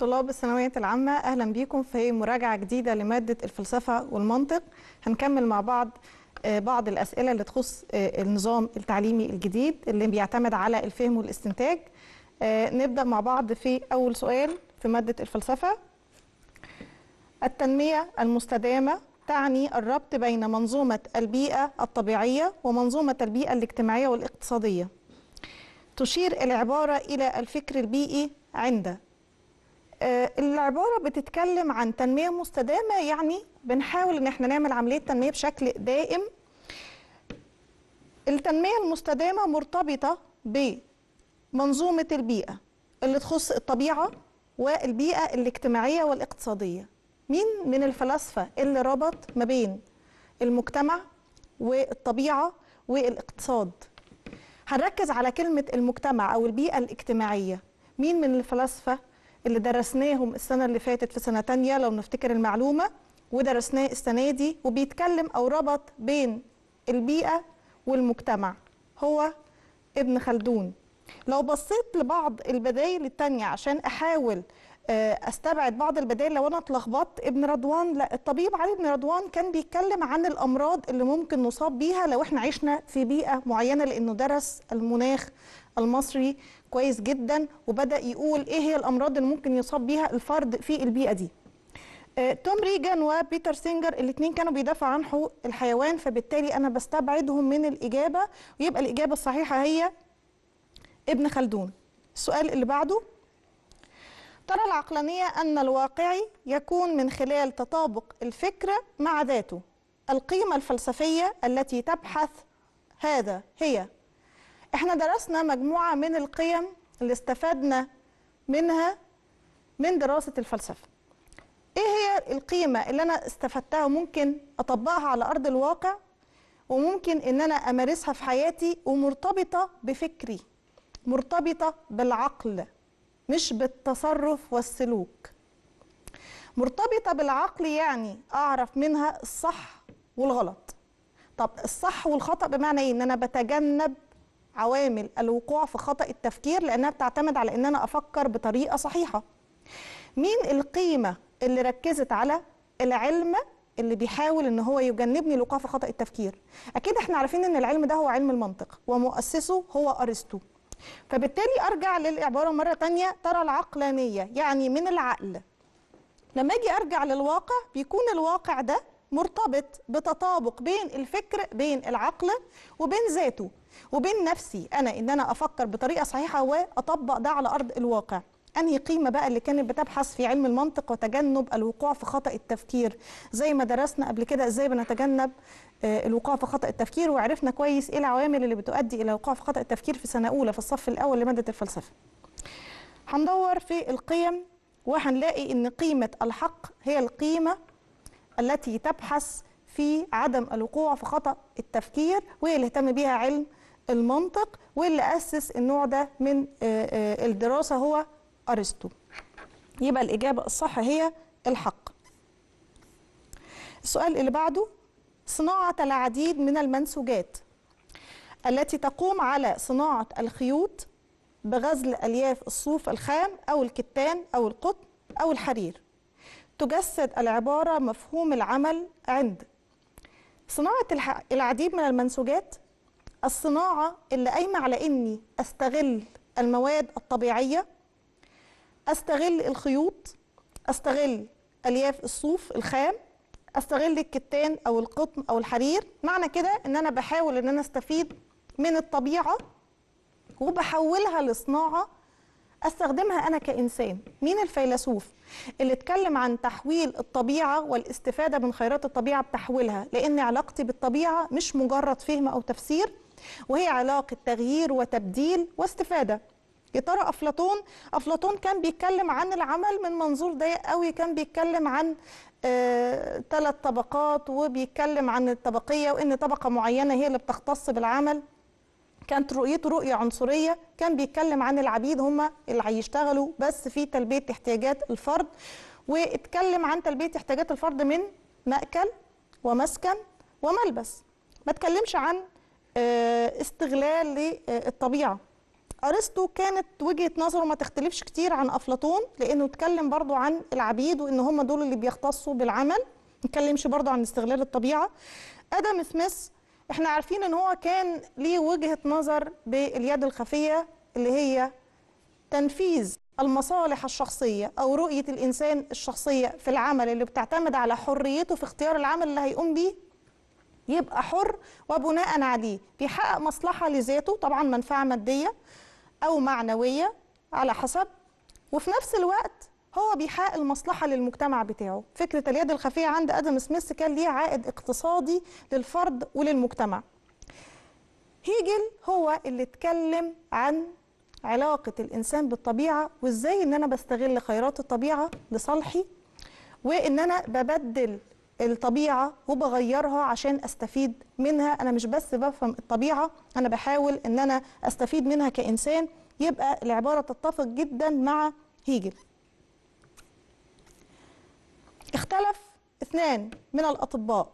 طلاب الثانوية العامة أهلا بيكم في مراجعة جديدة لمادة الفلسفة والمنطق. هنكمل مع بعض آه، بعض الأسئلة اللي تخص آه، النظام التعليمي الجديد اللي بيعتمد على الفهم والاستنتاج. آه، نبدأ مع بعض في أول سؤال في مادة الفلسفة. التنمية المستدامة تعني الربط بين منظومة البيئة الطبيعية ومنظومة البيئة الاجتماعية والاقتصادية. تشير العبارة إلى الفكر البيئي عند آه، العبارة بتتكلم عن تنمية مستدامة يعني بنحاول إن إحنا نعمل عملية تنمية بشكل دائم. التنمية المستدامة مرتبطة بمنظومة البيئة اللي تخص الطبيعة والبيئة الاجتماعية والاقتصادية. مين من الفلاسفة اللي ربط ما بين المجتمع والطبيعة والاقتصاد؟ هنركز على كلمة المجتمع أو البيئة الاجتماعية. مين من الفلاسفة اللي درسناهم السنة اللي فاتت في سنة تانية لو نفتكر المعلومة ودرسناه السنة دي وبيتكلم أو ربط بين البيئة والمجتمع. هو ابن خلدون. لو بصيت لبعض البدايل التانية عشان أحاول آه، أستبعد بعض البدائل لو أنا اتلخبطت ابن رضوان لا الطبيب علي بن رضوان كان بيتكلم عن الأمراض اللي ممكن نصاب بيها لو إحنا عشنا في بيئة معينة لأنه درس المناخ المصري كويس جدا وبدأ يقول إيه هي الأمراض اللي ممكن يصاب بيها الفرد في البيئة دي. آه، توم ريجان وبيتر سينجر الاثنين كانوا بيدافعوا عن حقوق الحيوان فبالتالي أنا بستبعدهم من الإجابة ويبقى الإجابة الصحيحة هي ابن خلدون. السؤال اللي بعده ترى العقلانية أن الواقعي يكون من خلال تطابق الفكرة مع ذاته. القيمة الفلسفية التي تبحث هذا هي إحنا درسنا مجموعة من القيم اللي استفدنا منها من دراسة الفلسفة. إيه هي القيمة اللي أنا استفدتها وممكن اطبقها على أرض الواقع وممكن إن أنا أمارسها في حياتي ومرتبطة بفكري مرتبطة بالعقل مش بالتصرف والسلوك؟ مرتبطة بالعقل يعني أعرف منها الصح والغلط. طب الصح والخطأ بمعنى إيه؟ إن أنا بتجنب عوامل الوقوع في خطأ التفكير لأنها بتعتمد على إن أنا أفكر بطريقة صحيحة. مين القيمة اللي ركزت على العلم اللي بيحاول إن هو يجنبني الوقوع في خطأ التفكير؟ أكيد إحنا عارفين إن العلم ده هو علم المنطق ومؤسسه هو أرسطو. فبالتالي أرجع للعباره مرة تانية ترى العقلانية يعني من العقل. لما أجي أرجع للواقع بيكون الواقع ده مرتبط بتطابق بين الفكر بين العقل وبين ذاته. وبين نفسي أنا إن أنا أفكر بطريقة صحيحة وأطبق ده على أرض الواقع. أنهي قيمة بقى اللي كانت بتبحث في علم المنطق وتجنب الوقوع في خطأ التفكير؟ زي ما درسنا قبل كده إزاي بنتجنب آه، الوقوع في خطأ التفكير وعرفنا كويس إيه العوامل اللي بتؤدي إلى الوقوع في خطأ التفكير في سنة أولى في الصف الأول لمادة الفلسفة. هندور في القيم وهنلاقي إن قيمة الحق هي القيمة التي تبحث في عدم الوقوع في خطأ التفكير وهي اللي اهتم بيها علم المنطق واللي أسس النوع ده من آه، آه، الدراسة هو أرسطو. يبقى الإجابة الصح هي الحق. السؤال اللي بعده صناعة العديد من المنسوجات التي تقوم على صناعة الخيوط بغزل ألياف الصوف الخام أو الكتان أو القطن أو الحرير تجسد العبارة مفهوم العمل عند. صناعة الح- العديد من المنسوجات الصناعة اللي قايمة على إني أستغل المواد الطبيعية أستغل الخيوط أستغل ألياف الصوف الخام أستغل الكتان أو القطن أو الحرير. معنى كده إن أنا بحاول إن أنا أستفيد من الطبيعة وبحولها لصناعة أستخدمها أنا كإنسان. مين الفيلسوف اللي اتكلم عن تحويل الطبيعة والاستفادة من خيرات الطبيعة بتحويلها؟ لأن علاقتي بالطبيعة مش مجرد فهم أو تفسير وهي علاقة تغيير وتبديل واستفادة. يا ترى أفلاطون أفلاطون كان بيتكلم عن العمل من منظور ضيق قوي كان بيتكلم عن ثلاث طبقات وبيتكلم عن الطبقية وإن طبقة معينة هي اللي بتختص بالعمل. كانت رؤيته رؤية عنصرية كان بيتكلم عن العبيد هم اللي هيشتغلوا بس في تلبية احتياجات الفرد. واتكلم عن تلبية احتياجات الفرد من مأكل ومسكن وملبس. ما اتكلمش عن آه، استغلال للطبيعة. أرسطو كانت وجهة نظره ما تختلفش كتير عن أفلاطون لأنه اتكلم برضو عن العبيد وإن هم دول اللي بيختصوا بالعمل ما اتكلمش برضو عن استغلال الطبيعة. آدم سميث إحنا عارفين إن هو كان ليه وجهة نظر باليد الخفية اللي هي تنفيذ المصالح الشخصية أو رؤية الإنسان الشخصية في العمل اللي بتعتمد على حريته في اختيار العمل اللي هيقوم بيه. يبقى حر وبناء عليه. بيحقق مصلحة لذاته طبعا منفعة مادية أو معنوية على حسب. وفي نفس الوقت هو بيحقق المصلحة للمجتمع بتاعه. فكرة اليد الخفية عند آدم سميث كان ليها عائد اقتصادي للفرد وللمجتمع. هيجل هو اللي اتكلم عن علاقة الإنسان بالطبيعة وإزاي إن أنا بستغل خيرات الطبيعة لصالحي وإن أنا ببدل الطبيعة وبغيرها عشان أستفيد منها. أنا مش بس بفهم الطبيعة أنا بحاول إن أنا أستفيد منها كإنسان. يبقى العبارة تتفق جدا مع هيجل. اختلف اثنان من الأطباء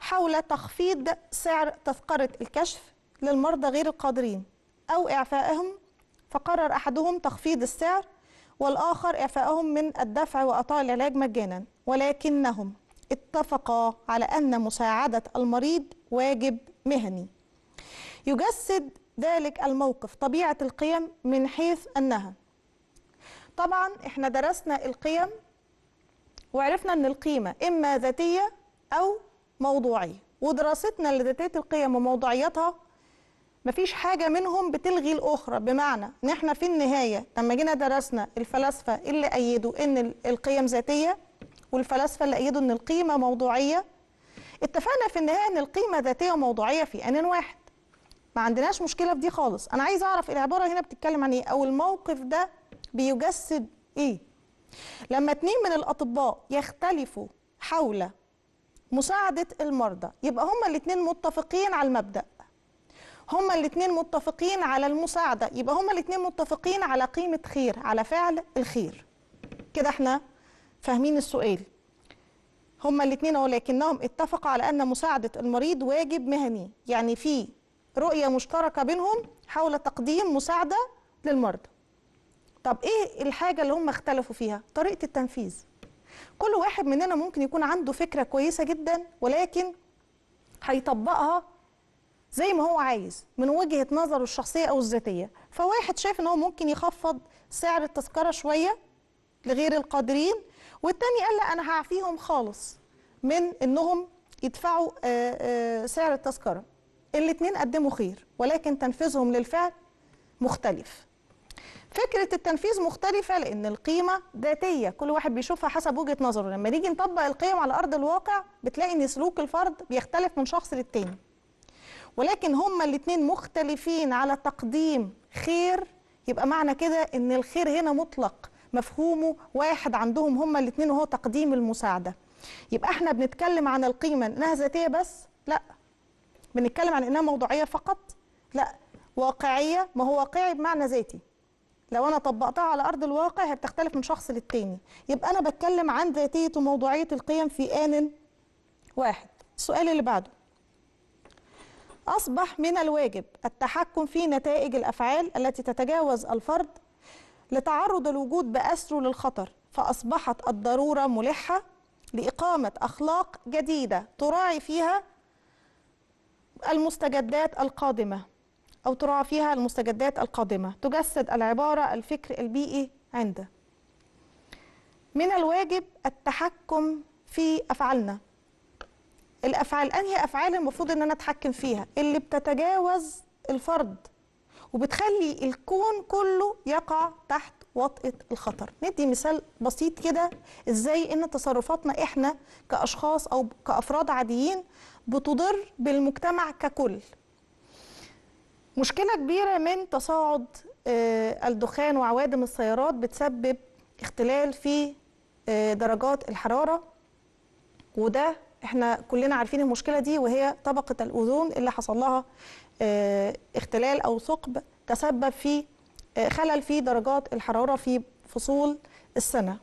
حول تخفيض سعر تذكرة الكشف للمرضى غير القادرين أو إعفائهم فقرر أحدهم تخفيض السعر والآخر إعفائهم من الدفع واعطاء العلاج مجانا ولكنهم اتفقا على أن مساعدة المريض واجب مهني. يجسد ذلك الموقف طبيعة القيم من حيث أنها. طبعا إحنا درسنا القيم وعرفنا إن القيمة إما ذاتية أو موضوعية ودراستنا لذاتية القيم وموضوعيتها مفيش حاجة منهم بتلغي الأخرى. بمعنى إن إحنا في النهاية لما جينا درسنا الفلاسفة اللي أيدوا إن القيم ذاتية والفلاسفة اللي أيدوا إن القيمة موضوعية. اتفقنا في النهاية إن القيمة ذاتية وموضوعية في ان واحد. ما عندناش مشكلة في دي خالص. أنا عايز أعرف العبارة هنا بتتكلم عن إيه؟ أو الموقف ده بيجسد إيه؟ لما اتنين من الأطباء يختلفوا حول مساعدة المرضى يبقى هما الاتنين متفقين على المبدأ. هما الاتنين متفقين على المساعدة يبقى هما الاتنين متفقين على قيمة خير على فعل الخير. كده إحنا فاهمين السؤال. هما الاثنين ولكنهم اتفقوا على أن مساعدة المريض واجب مهني يعني في رؤية مشتركة بينهم حول تقديم مساعدة للمرضى طب إيه الحاجة اللي هم اختلفوا فيها؟ طريقة التنفيذ. كل واحد مننا ممكن يكون عنده فكرة كويسة جدا ولكن هيطبقها زي ما هو عايز من وجهة نظره الشخصية أو الذاتية. فواحد شايف إن هو ممكن يخفض سعر التذكرة شوية لغير القادرين والتاني قال لا أنا هعفيهم خالص من إنهم يدفعوا آآ آآ سعر التذكرة. الاثنين قدموا خير ولكن تنفيذهم للفعل مختلف. فكرة التنفيذ مختلفة لأن القيمة ذاتية. كل واحد بيشوفها حسب وجهة نظره. لما نيجي نطبق القيم على أرض الواقع بتلاقي أن سلوك الفرد بيختلف من شخص للتاني. ولكن هما الاتنين مختلفين على تقديم خير يبقى معنى كده أن الخير هنا مطلق. مفهومه واحد عندهم هما الاتنين وهو تقديم المساعدة. يبقى إحنا بنتكلم عن القيمة. انها ذاتية بس؟ لا. بنتكلم عن إنها موضوعية فقط؟ لا. واقعية؟ ما هو واقعي بمعنى ذاتي. لو أنا طبقتها على أرض الواقع هي بتختلف من شخص للتاني. يبقى أنا بتكلم عن ذاتية وموضوعية القيم في آن واحد. السؤال اللي بعده. أصبح من الواجب التحكم في نتائج الأفعال التي تتجاوز الفرد لتعرض الوجود بأسره للخطر فأصبحت الضرورة ملحة لإقامة أخلاق جديدة تراعي فيها المستجدات القادمة أو تراعى فيها المستجدات القادمة. تجسد العبارة الفكر البيئي عنده من الواجب التحكم في أفعالنا. الأفعال أنهي أفعال المفروض أن أنا أتحكم فيها؟ اللي بتتجاوز الفرد. وبتخلي الكون كله يقع تحت وطئة الخطر. ندي مثال بسيط كده إزاي إن تصرفاتنا إحنا كأشخاص أو كأفراد عاديين بتضر بالمجتمع ككل. مشكلة كبيرة من تصاعد الدخان وعوادم السيارات بتسبب اختلال في درجات الحرارة وده إحنا كلنا عارفين المشكلة دي وهي طبقة الأوزون اللي حصل لها اختلال أو ثقب تسبب في خلل في درجات الحرارة في فصول السنة.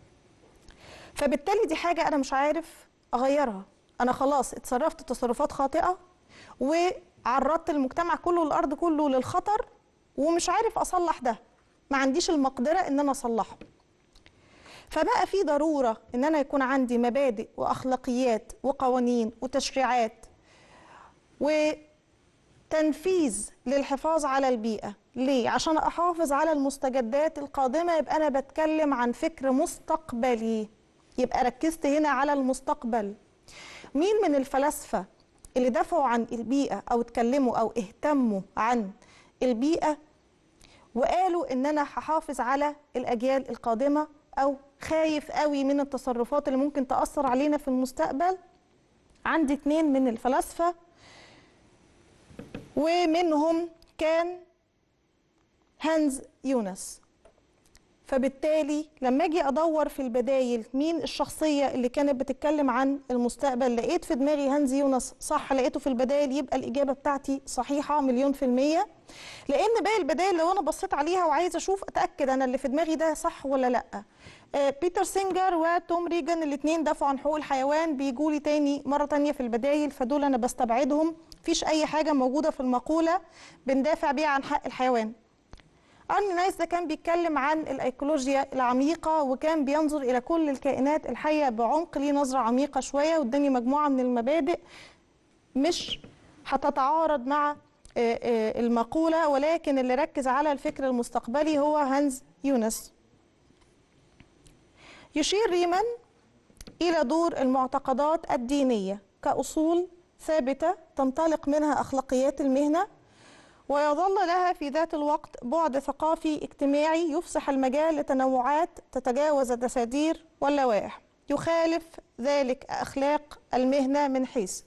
فبالتالي دي حاجة أنا مش عارف أغيرها. أنا خلاص اتصرفت تصرفات خاطئة وعرضت المجتمع كله الأرض كله للخطر ومش عارف أصلح ده. ما عنديش المقدرة إن أنا أصلحه. فبقى في ضرورة إن أنا يكون عندي مبادئ وأخلاقيات وقوانين وتشريعات وتنفيذ للحفاظ على البيئة. ليه؟ عشان أحافظ على المستجدات القادمة. يبقى أنا بتكلم عن فكر مستقبلي. يبقى ركزت هنا على المستقبل. مين من الفلاسفة اللي دافعوا عن البيئة أو اتكلموا أو اهتموا عن البيئة وقالوا إن أنا هحافظ على الأجيال القادمة أو خايف قوي من التصرفات اللي ممكن تأثر علينا في المستقبل؟ عندي اتنين من الفلاسفة ومنهم كان هانز يونس. فبالتالي لما أجي أدور في البدايل مين الشخصية اللي كانت بتتكلم عن المستقبل لقيت في دماغي هانز يونس. صح لقيته في البدايل يبقى الإجابة بتاعتي صحيحة مليون في المية. لأن باقي البدايل لو أنا بصيت عليها وعايزه أشوف أتأكد أنا اللي في دماغي ده صح ولا لأ. آه، بيتر سينجر وتوم ريجان الاثنين دافعوا عن حقوق الحيوان. بيجوا لي تاني مرة تانية في البدايل فدول أنا بستبعدهم. مفيش أي حاجة موجودة في المقولة بندافع بيها عن حق الحيوان. أرني نايس ده كان بيتكلم عن الأيكولوجيا العميقة وكان بينظر إلى كل الكائنات الحية بعمق ليه نظرة عميقة شوية واداني مجموعة من المبادئ مش هتتعارض مع آه، آه، المقولة. ولكن اللي ركز على الفكر المستقبلي هو هانز يونس. يشير ريمان إلى دور المعتقدات الدينية كأصول ثابتة تنطلق منها أخلاقيات المهنة ويظل لها في ذات الوقت بعد ثقافي اجتماعي يفسح المجال لتنوعات تتجاوز الدساتير واللوائح. يخالف ذلك أخلاق المهنة من حيث.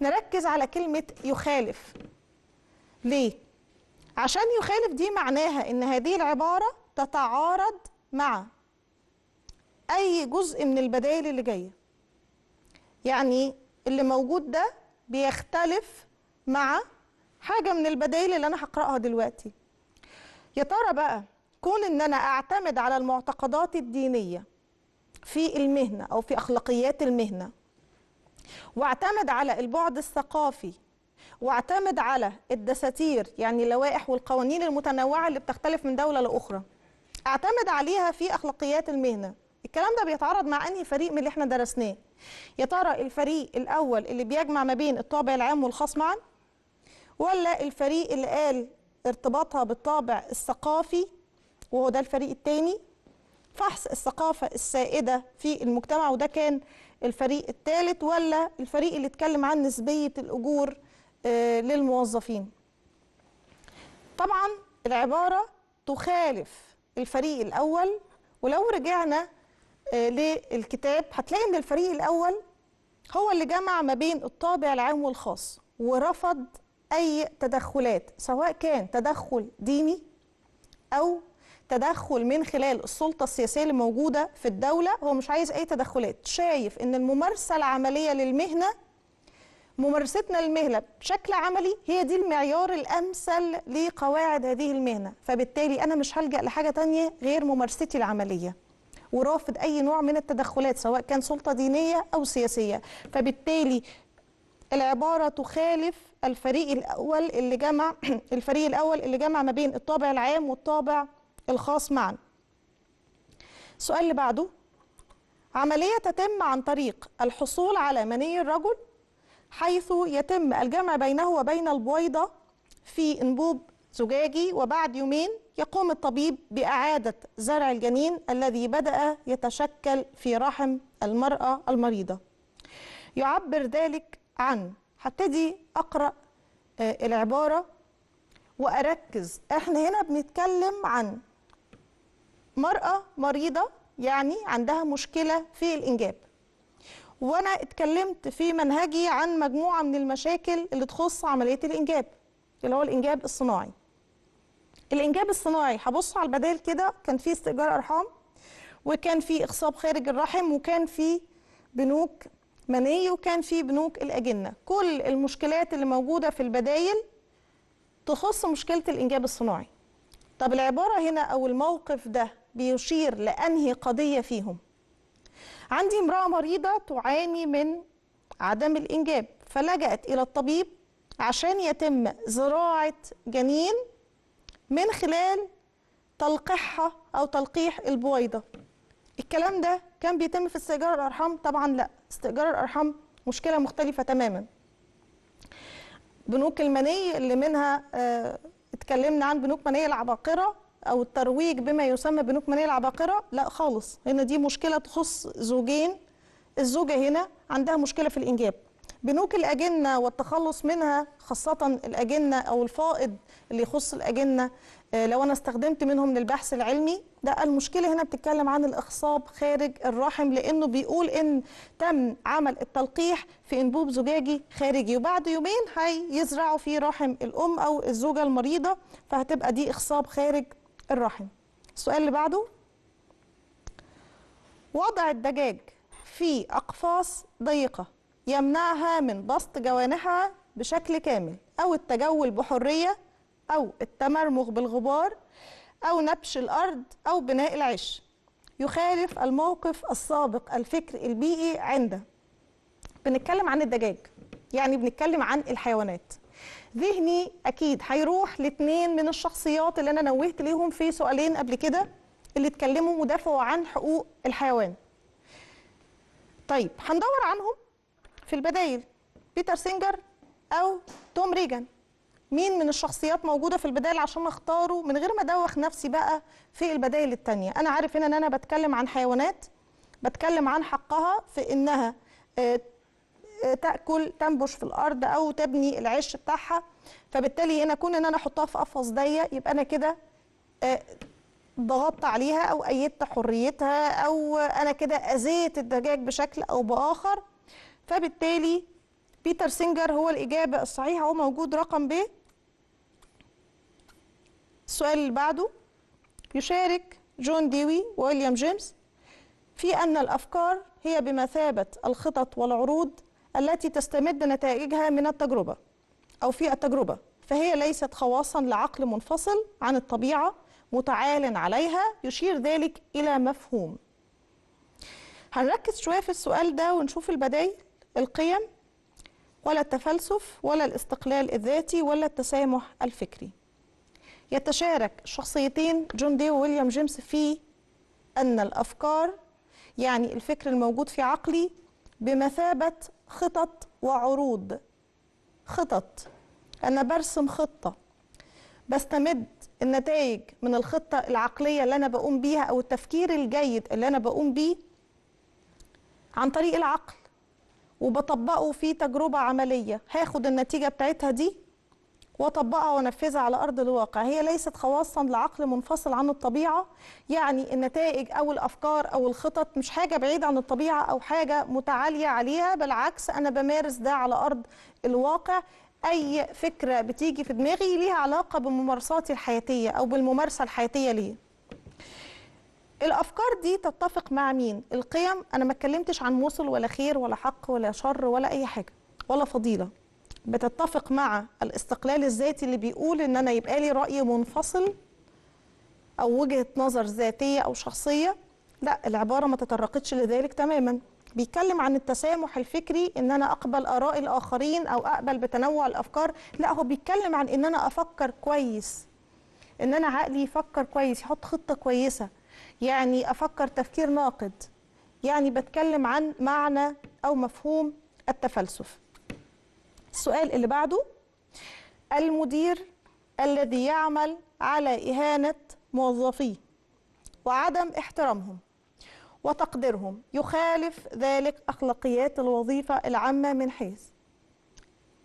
نركز على كلمة يخالف. ليه؟ عشان يخالف دي معناها إن هذه العبارة تتعارض مع أي جزء من البدائل اللي جاية. يعني اللي موجود ده بيختلف مع حاجة من البدائل اللي أنا هقرأها دلوقتي. يا ترى بقى كون إن أنا أعتمد على المعتقدات الدينية في المهنة أو في أخلاقيات المهنة واعتمد على البعد الثقافي واعتمد على الدساتير يعني اللوائح والقوانين المتنوعة اللي بتختلف من دولة لأخرى أعتمد عليها في أخلاقيات المهنة الكلام ده بيتعارض مع أنهي فريق من اللي إحنا درسناه؟ يا ترى الفريق الأول اللي بيجمع ما بين الطابع العام والخاص معا؟ ولا الفريق اللي قال ارتباطها بالطابع الثقافي وهو ده الفريق الثاني فحص الثقافة السائدة في المجتمع وده كان الفريق الثالث ولا الفريق اللي اتكلم عن نسبية الأجور آه، للموظفين؟ طبعا العبارة تخالف الفريق الأول ولو رجعنا للكتاب. هتلاقي إن الفريق الأول هو اللي جمع ما بين الطابع العام والخاص ورفض أي تدخلات سواء كان تدخل ديني أو تدخل من خلال السلطة السياسية اللي موجودة في الدولة. هو مش عايز أي تدخلات. شايف إن الممارسة العملية للمهنة ممارستنا للمهنة بشكل عملي هي دي المعيار الأمثل لقواعد هذه المهنة. فبالتالي أنا مش هلجأ لحاجة تانية غير ممارستي العملية. ورافض أي نوع من التدخلات سواء كان سلطة دينية أو سياسية. فبالتالي العبارة تخالف الفريق الأول اللي جمع الفريق الأول اللي جمع ما بين الطابع العام والطابع الخاص معا. السؤال اللي بعده عملية تتم عن طريق الحصول على مني الرجل حيث يتم الجمع بينه وبين البويضة في انبوب زجاجي وبعد يومين يقوم الطبيب بإعادة زرع الجنين الذي بدأ يتشكل في رحم المرأة المريضة. يعبر ذلك عن هبتدي أقرأ آه، العبارة وأركز. إحنا هنا بنتكلم عن مرأة مريضة يعني عندها مشكلة في الإنجاب. وأنا اتكلمت في منهجي عن مجموعة من المشاكل اللي تخص عملية الإنجاب اللي هو الإنجاب الصناعي. الإنجاب الصناعي. هبص على البدائل كده كان في استئجار أرحام وكان في إخصاب خارج الرحم وكان في بنوك مني وكان في بنوك الأجنة. كل المشكلات اللي موجودة في البدايل تخص مشكلة الإنجاب الصناعي. طب العبارة هنا أو الموقف ده بيشير لأنهي قضية فيهم؟ عندي امرأة مريضة تعاني من عدم الإنجاب فلجأت إلى الطبيب عشان يتم زراعة جنين من خلال تلقيحها أو تلقيح البويضة. الكلام ده كان بيتم في استئجار الأرحام؟ طبعا لا. استئجار الأرحام مشكلة مختلفة تماما. بنوك المني اللي منها آه اتكلمنا عن بنوك مني العباقرة أو الترويج بما يسمى بنوك مني العباقرة؟ لا خالص. هنا دي مشكلة تخص زوجين. الزوجة هنا عندها مشكلة في الإنجاب. بنوك الأجنة والتخلص منها خاصة الأجنة أو الفائض اللي يخص الأجنة آه، لو أنا استخدمت منهم للبحث العلمي. ده المشكلة هنا بتتكلم عن الاخصاب خارج الرحم لأنه بيقول إن تم عمل التلقيح في أنبوب زجاجي خارجي وبعد يومين هيزرعوا في رحم الأم أو الزوجة المريضة فهتبقى دي اخصاب خارج الرحم. السؤال اللي بعده وضع الدجاج في أقفاص ضيقة. يمنعها من بسط جوانحها بشكل كامل أو التجول بحرية أو التمرمغ بالغبار أو نبش الأرض أو بناء العش. يخالف الموقف السابق الفكر البيئي عنده. بنتكلم عن الدجاج يعني بنتكلم عن الحيوانات. ذهني أكيد هيروح لاثنين من الشخصيات اللي أنا نوهت ليهم في سؤالين قبل كده اللي اتكلموا ودافعوا عن حقوق الحيوان. طيب هندور عنهم في البدايل بيتر سينجر أو توم ريجان. مين من الشخصيات موجودة في البدايل عشان أختاره من غير ما أدوخ نفسي بقى في البدايل التانية؟ أنا عارف هنا إن أنا بتكلم عن حيوانات بتكلم عن حقها في إنها آه، آه، تأكل تنبش في الأرض أو تبني العش بتاعها. فبالتالي هنا كون إن أنا أحطها في قفص ضيق يبقى أنا كده آه، ضغطت عليها أو قيدت حريتها أو أنا كده أذيت الدجاج بشكل أو بآخر. فبالتالي بيتر سينجر هو الإجابة الصحيحة هو موجود رقم ب. السؤال اللي بعده يشارك جون ديوي وويليام جيمس في أن الأفكار هي بمثابة الخطط والعروض التي تستمد نتائجها من التجربة أو في التجربة فهي ليست خواصا لعقل منفصل عن الطبيعة متعال عليها يشير ذلك إلى مفهوم. هنركز شوية في السؤال ده ونشوف البدايل. القيم ولا التفلسف ولا الاستقلال الذاتي ولا التسامح الفكري. يتشارك الشخصيتين جون دي وويليام جيمس في أن الأفكار يعني الفكر الموجود في عقلي بمثابة خطط وعروض. خطط. أنا برسم خطة. بستمد النتائج من الخطة العقلية اللي أنا بقوم بيها أو التفكير الجيد اللي أنا بقوم بيه عن طريق العقل. وبطبقه في تجربة عملية. هاخد النتيجة بتاعتها دي واطبقها وانفذها على أرض الواقع. هي ليست خواصا لعقل منفصل عن الطبيعة يعني النتائج أو الأفكار أو الخطط مش حاجة بعيدة عن الطبيعة أو حاجة متعالية عليها بالعكس أنا بمارس ده على أرض الواقع. أي فكرة بتيجي في دماغي ليها علاقة بممارساتي الحياتية أو بالممارسة الحياتية ليه الأفكار دي تتفق مع مين؟ القيم. أنا ما اتكلمتش عن موصل ولا خير ولا حق ولا شر ولا أي حاجة ولا فضيلة. بتتفق مع الاستقلال الذاتي اللي بيقول إن أنا يبقى لي رأي منفصل أو وجهة نظر ذاتية أو شخصية. لا العبارة ما تطرقتش لذلك تماما. بيتكلم عن التسامح الفكري إن أنا أقبل آراء الآخرين أو أقبل بتنوع الأفكار. لا هو بيتكلم عن إن أنا أفكر كويس إن أنا عقلي يفكر كويس يحط خطة كويسة. يعني أفكر تفكير ناقد يعني بتكلم عن معنى أو مفهوم التفلسف. السؤال اللي بعده المدير الذي يعمل على إهانة موظفيه وعدم احترامهم وتقديرهم يخالف ذلك أخلاقيات الوظيفة العامة من حيث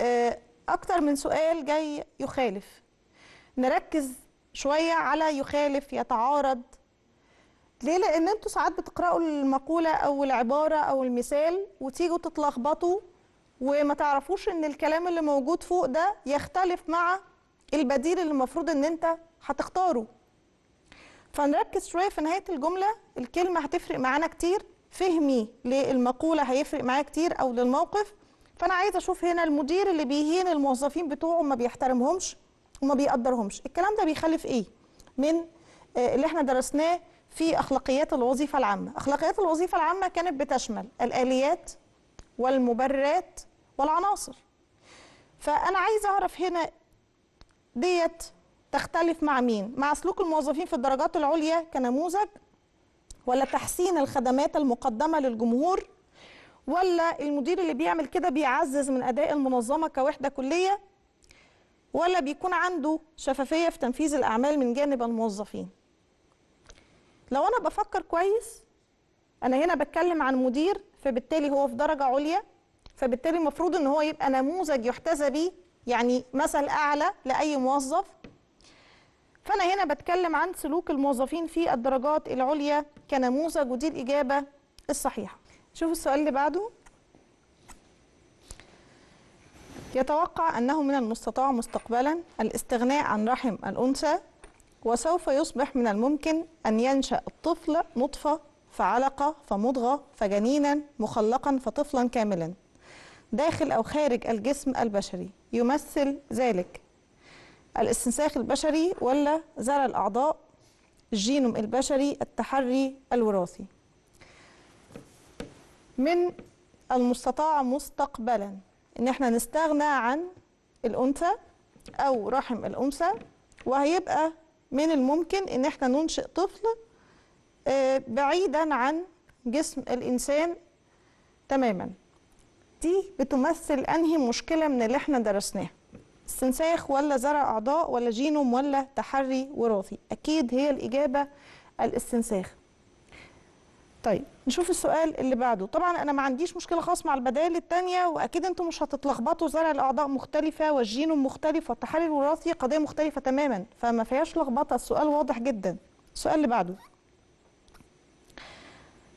آه، أكتر من سؤال جاي يخالف. نركز شوية على يخالف يتعارض ليه؟ لأن أنتوا ساعات بتقرأوا المقولة أو العبارة أو المثال وتيجوا تتلخبطوا وما تعرفوش إن الكلام اللي موجود فوق ده يختلف مع البديل اللي المفروض إن انت هتختاره. فنركز شوية في نهاية الجملة. الكلمة هتفرق معانا كتير. فهمي للمقولة هيفرق معايا كتير أو للموقف. فأنا عايزة أشوف هنا المدير اللي بيهين الموظفين بتوعه ما بيحترمهمش وما بيقدرهمش. الكلام ده بيخالف إيه؟ من آه، اللي إحنا درسناه في أخلاقيات الوظيفة العامة. أخلاقيات الوظيفة العامة كانت بتشمل الآليات والمبررات والعناصر. فأنا عايزة أعرف هنا ديت تختلف مع مين؟ مع سلوك الموظفين في الدرجات العليا كنموذج ولا تحسين الخدمات المقدمة للجمهور ولا المدير اللي بيعمل كده بيعزز من أداء المنظمة كوحدة كلية ولا بيكون عنده شفافية في تنفيذ الأعمال من جانب الموظفين؟ لو أنا بفكر كويس أنا هنا بتكلم عن مدير فبالتالي هو في درجة عليا فبالتالي المفروض إن هو يبقى نموذج يحتذى بيه يعني مثل أعلى لأي موظف. فأنا هنا بتكلم عن سلوك الموظفين في الدرجات العليا كنموذج ودي الإجابة الصحيحة. شوفوا السؤال اللي بعده. يتوقع أنه من المستطاع مستقبلا الاستغناء عن رحم الأنثى وسوف يصبح من الممكن أن ينشأ الطفل نطفة فعلقة فمضغة فجنينا مخلقا فطفلا كاملا داخل أو خارج الجسم البشري. يمثل ذلك الاستنساخ البشري ولا زرع الأعضاء الجينوم البشري التحري الوراثي. من المستطاع مستقبلا إن إحنا نستغنى عن الأنثى أو رحم الأنثى وهيبقى من الممكن إن إحنا ننشئ طفل آه، بعيدا عن جسم الإنسان تماما. دي بتمثل أنهي مشكلة من اللي إحنا درسناها؟ استنساخ ولا زرع أعضاء ولا جينوم ولا تحري وراثي؟ أكيد هي الإجابة الاستنساخ طيب نشوف السؤال اللي بعده. طبعا أنا ما عنديش مشكلة خالص مع البدائل التانية وأكيد أنتم مش هتتلخبطوا زرع الأعضاء مختلفة والجينوم مختلف والتحليل الوراثي قضية مختلفة تماما فما فيهاش لخبطة. السؤال واضح جدا. السؤال اللي بعده.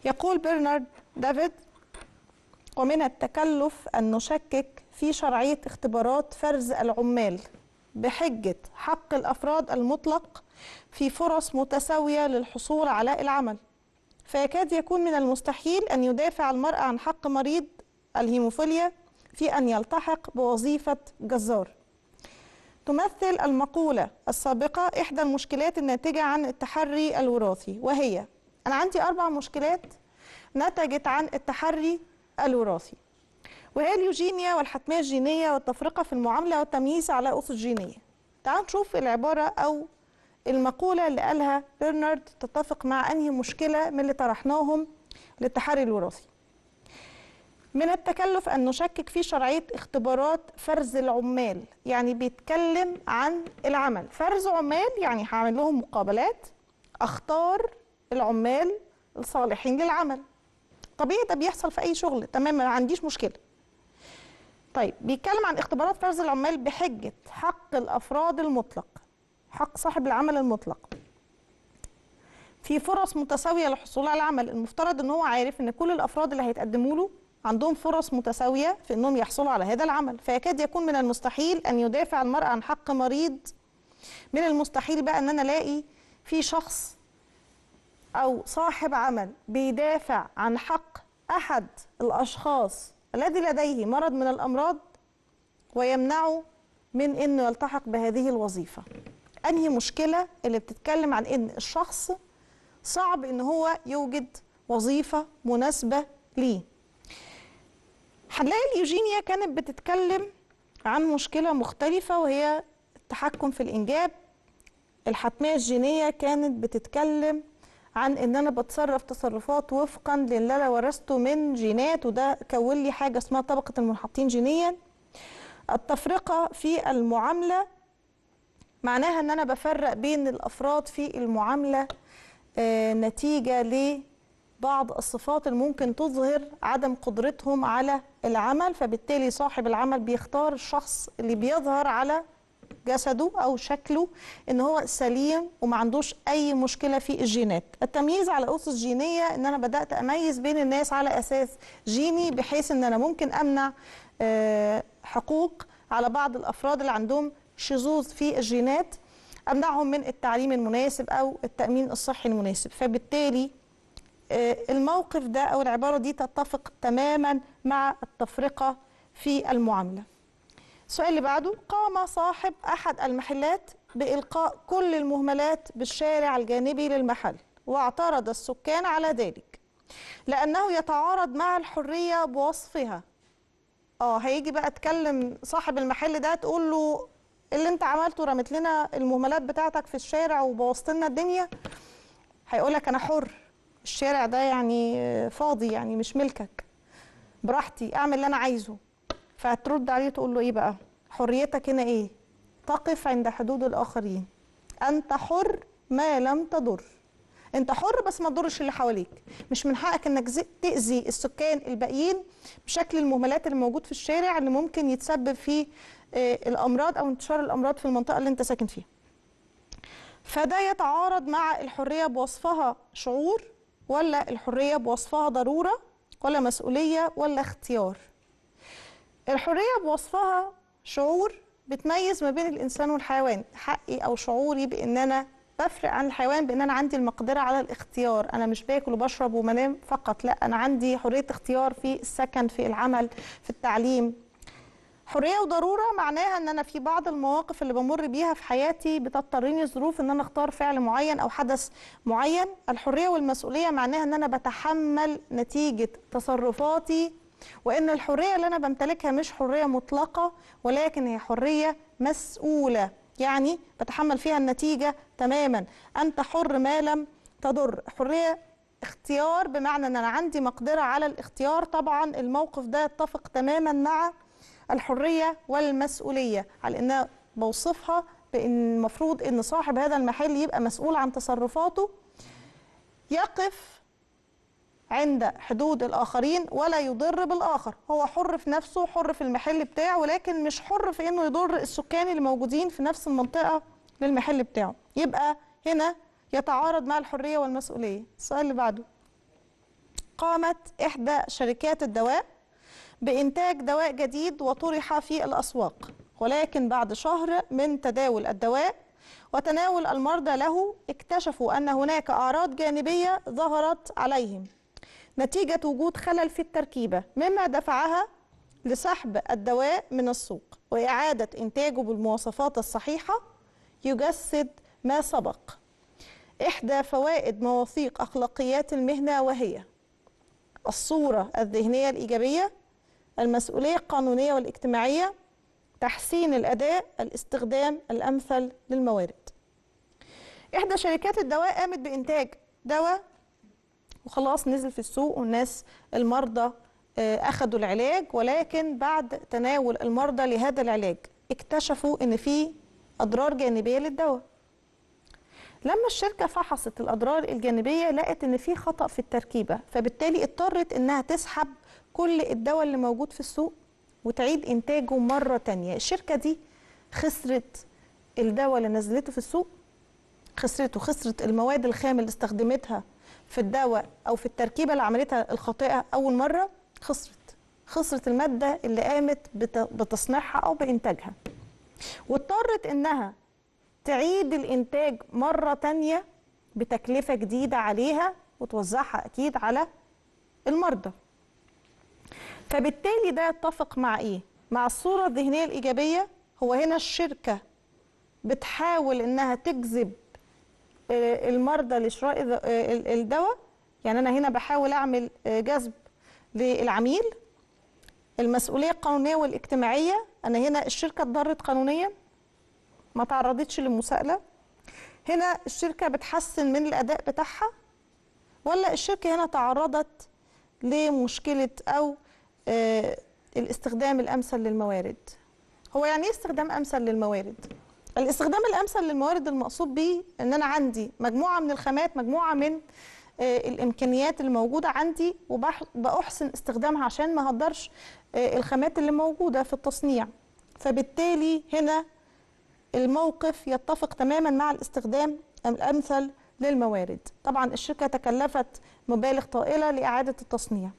يقول برنارد دافيد ومن التكلف أن نشكك في شرعية اختبارات فرز العمال بحجة حق الأفراد المطلق في فرص متساوية للحصول على العمل. فيكاد يكون من المستحيل أن يدافع المرء عن حق مريض الهيموفيليا في أن يلتحق بوظيفة جزار. تمثل المقولة السابقة إحدى المشكلات الناتجة عن التحري الوراثي وهي أنا عندي أربع مشكلات نتجت عن التحري الوراثي وهي اليوجينيا والحتمية الجينية والتفرقة في المعاملة والتمييز على أسس جينية. تعالوا نشوف العبارة أو المقولة اللي قالها برنارد تتفق مع أنهي مشكلة من اللي طرحناهم للتحري الوراثي. من التكلف أن نشكك في شرعية اختبارات فرز العمال يعني بيتكلم عن العمل. فرز عمال يعني هعمل لهم مقابلات أختار العمال الصالحين للعمل. طبيعي ده بيحصل في أي شغل تمام ما عنديش مشكلة. طيب بيتكلم عن اختبارات فرز العمال بحجة حق الأفراد المطلق. حق صاحب العمل المطلق. في فرص متساوية للحصول على العمل. المفترض إن هو عارف إن كل الأفراد اللي هيتقدموا له عندهم فرص متساوية في إنهم يحصلوا على هذا العمل. فيكاد يكون من المستحيل أن يدافع المرء عن حق مريض. من المستحيل بقى إن أنا ألاقي في شخص أو صاحب عمل بيدافع عن حق أحد الأشخاص الذي لديه مرض من الأمراض ويمنعه من إنه يلتحق بهذه الوظيفة. أنهي مشكلة اللي بتتكلم عن إن الشخص صعب إن هو يوجد وظيفة مناسبة ليه. هنلاقي اليوجينيا كانت بتتكلم عن مشكلة مختلفة وهي التحكم في الإنجاب. الحتمية الجينية كانت بتتكلم عن إن أنا بتصرف تصرفات وفقا للي أنا ورثته من جينات وده كون لي حاجة اسمها طبقة المنحطين جينيا. التفرقة في المعاملة معناها إن أنا بفرق بين الأفراد في المعاملة آه، نتيجة لبعض الصفات اللي ممكن تظهر عدم قدرتهم على العمل فبالتالي صاحب العمل بيختار الشخص اللي بيظهر على جسده أو شكله إن هو سليم وما عندوش أي مشكلة في الجينات. التمييز على أسس جينية إن أنا بدأت أميز بين الناس على أساس جيني بحيث إن أنا ممكن أمنع آه، حقوق على بعض الأفراد اللي عندهم شذوذ في الجينات أمنعهم من التعليم المناسب أو التأمين الصحي المناسب. فبالتالي آه، الموقف ده أو العبارة دي تتفق تماما مع التفرقة في المعاملة. السؤال اللي بعده قام صاحب أحد المحلات بإلقاء كل المهملات بالشارع الجانبي للمحل واعترض السكان على ذلك لأنه يتعارض مع الحرية بوصفها. آه هيجي بقى تكلم صاحب المحل ده تقول له اللي انت عملته رميت لنا المهملات بتاعتك في الشارع وبوظت لنا الدنيا هيقول لك أنا حر. الشارع ده يعني فاضي يعني مش ملكك. براحتي اعمل اللي أنا عايزه. فهترد عليه تقول له إيه بقى؟ حريتك هنا إيه؟ تقف عند حدود الآخرين. أنت حر ما لم تضر. أنت حر بس ما تضرش اللي حواليك. مش من حقك إنك تأذي السكان الباقيين بشكل المهملات اللي موجود في الشارع اللي ممكن يتسبب في الأمراض أو انتشار الأمراض في المنطقة اللي أنت ساكن فيها. فده يتعارض مع الحرية بوصفها شعور ولا الحرية بوصفها ضرورة ولا مسؤولية ولا اختيار. الحرية بوصفها شعور بتميز ما بين الإنسان والحيوان حقي أو شعوري بإن أنا بفرق عن الحيوان بإن أنا عندي المقدرة على الاختيار. أنا مش باكل وبشرب وبنام فقط لا أنا عندي حرية اختيار في السكن في العمل في التعليم. حرية وضرورة معناها إن أنا في بعض المواقف اللي بمر بيها في حياتي بتضطرني الظروف إن أنا أختار فعل معين أو حدث معين. الحرية والمسؤولية معناها إن أنا بتحمل نتيجة تصرفاتي وإن الحرية اللي أنا بمتلكها مش حرية مطلقة ولكن هي حرية مسؤولة. يعني بتحمل فيها النتيجة تماما. أنت حر ما لم تضر. حرية اختيار بمعنى إن أنا عندي مقدرة على الاختيار. طبعا الموقف ده يتفق تماما مع الحرية والمسؤولية على انها بوصفها بإن المفروض إن صاحب هذا المحل يبقى مسؤول عن تصرفاته يقف عند حدود الآخرين ولا يضر بالآخر. هو حر في نفسه حر في المحل بتاعه ولكن مش حر في إنه يضر السكان اللي موجودين في نفس المنطقة للمحل بتاعه. يبقى هنا يتعارض مع الحرية والمسؤولية. السؤال اللي بعده قامت إحدى شركات الدواء بإنتاج دواء جديد وطرح في الأسواق ولكن بعد شهر من تداول الدواء وتناول المرضى له اكتشفوا أن هناك أعراض جانبية ظهرت عليهم. نتيجة وجود خلل في التركيبة مما دفعها لسحب الدواء من السوق وإعادة إنتاجه بالمواصفات الصحيحة. يجسد ما سبق. إحدى فوائد مواثيق أخلاقيات المهنة وهي الصورة الذهنية الإيجابية المسؤولية القانونية والاجتماعية تحسين الأداء الاستخدام الأمثل للموارد. إحدى شركات الدواء قامت بإنتاج دواء وخلاص نزل في السوق والناس المرضى آه، أخذوا العلاج ولكن بعد تناول المرضى لهذا العلاج اكتشفوا إن في أضرار جانبية للدواء. لما الشركة فحصت الأضرار الجانبية لقت إن في خطأ في التركيبة فبالتالي اضطرت إنها تسحب كل الدواء اللي موجود في السوق وتعيد إنتاجه مرة تانية. الشركة دي خسرت الدواء اللي نزلته في السوق خسرته خسرت المواد الخام اللي استخدمتها في الدواء أو في التركيبة اللي عملتها الخاطئة أول مرة خسرت. خسرت المادة اللي قامت بت- بتصنيعها أو بإنتاجها. واضطرت إنها تعيد الإنتاج مرة تانية بتكلفة جديدة عليها وتوزعها أكيد على المرضى. فبالتالي ده يتفق مع إيه؟ مع الصورة الذهنية الإيجابية. هو هنا الشركة بتحاول إنها تجذب آه، المرضى لشراء آه، ال- الدواء. يعني أنا هنا بحاول أعمل آه، جذب للعميل. المسؤولية القانونية والاجتماعية أنا هنا الشركة اتضرت قانونيا ما تعرضتش للمساءلة. هنا الشركة بتحسن من الأداء بتاعها ولا الشركة هنا تعرضت لمشكلة أو آه الاستخدام الأمثل للموارد. هو يعني إيه استخدام أمثل للموارد؟ الاستخدام الأمثل للموارد المقصود به إن أنا عندي مجموعة من الخامات مجموعة من آه الإمكانيات اللي موجودة عندي وبأحسن استخدامها عشان ما هقدرش آه الخامات اللي موجودة في التصنيع. فبالتالي هنا الموقف يتفق تماما مع الاستخدام الأمثل للموارد. طبعا الشركة تكلفت مبالغ طائلة لإعادة التصنيع.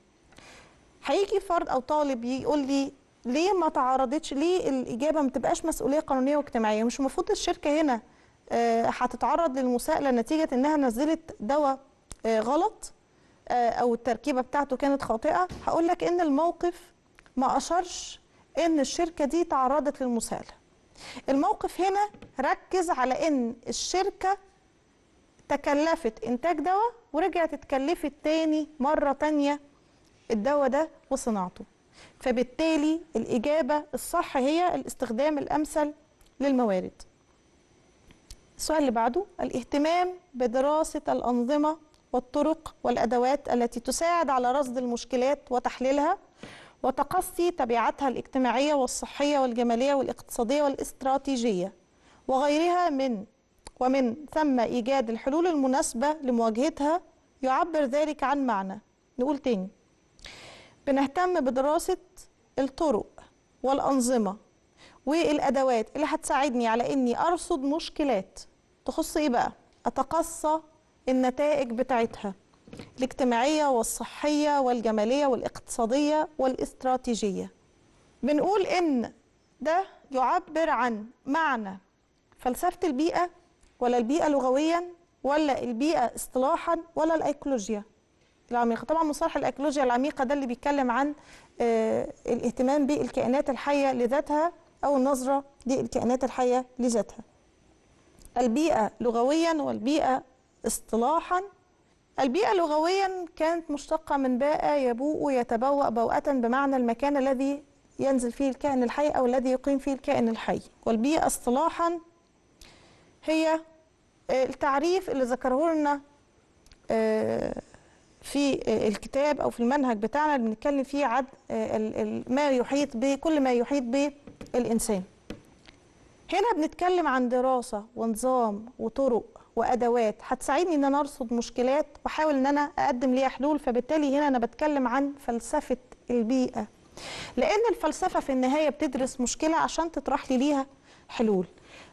هيجي فرد أو طالب يقول لي ليه ما تعارضتش ليه الإجابة ما تبقاش مسؤولية قانونية واجتماعية؟ مش المفروض الشركة هنا آه، هتتعرض للمساءلة نتيجة إنها نزلت دواء آه، غلط آه، أو التركيبة بتاعته كانت خاطئة. هقول لك إن الموقف ما اشارش إن الشركة دي تعرضت للمساءلة. الموقف هنا ركز على إن الشركة تكلفت إنتاج دواء ورجعت اتكلفت تاني مرة تانية الدواء ده وصناعته. فبالتالي الإجابة الصح هي الاستخدام الأمثل للموارد. السؤال اللي بعده الاهتمام بدراسة الأنظمة والطرق والأدوات التي تساعد على رصد المشكلات وتحليلها وتقصي تبعاتها الاجتماعية والصحية والجمالية والاقتصادية والاستراتيجية وغيرها من ومن ثم إيجاد الحلول المناسبة لمواجهتها يعبر ذلك عن معنى. نقول تاني. بنهتم بدراسة الطرق والأنظمة والأدوات اللي هتساعدني على إني أرصد مشكلات تخص إيه بقى؟ أتقصى النتائج بتاعتها الاجتماعية والصحية والجمالية والاقتصادية والاستراتيجية بنقول إن ده يعبر عن معنى فلسفة البيئة ولا البيئة لغويا ولا البيئة اصطلاحا ولا الأيكولوجيا العميقة. طبعا مصطلح الأيكولوجيا العميقة ده اللي بيتكلم عن آه الاهتمام بالكائنات الحية لذاتها أو النظرة للكائنات الحية لذاتها. البيئة لغويا والبيئة اصطلاحا. البيئة لغويا كانت مشتقة من باء يبوء يتبوأ بوءة بمعنى المكان الذي ينزل فيه الكائن الحي أو الذي يقيم فيه الكائن الحي. والبيئة اصطلاحا هي التعريف اللي ذكره لنا في الكتاب أو في المنهج بتاعنا اللي بنتكلم فيه عن ما يحيط بكل ما يحيط بالإنسان هنا بنتكلم عن دراسة ونظام وطرق وأدوات هتساعدني إن أنا أرصد مشكلات وأحاول إن أنا أقدم ليها حلول. فبالتالي هنا أنا بتكلم عن فلسفة البيئة. لأن الفلسفة في النهاية بتدرس مشكلة عشان تطرح لي ليها حلول.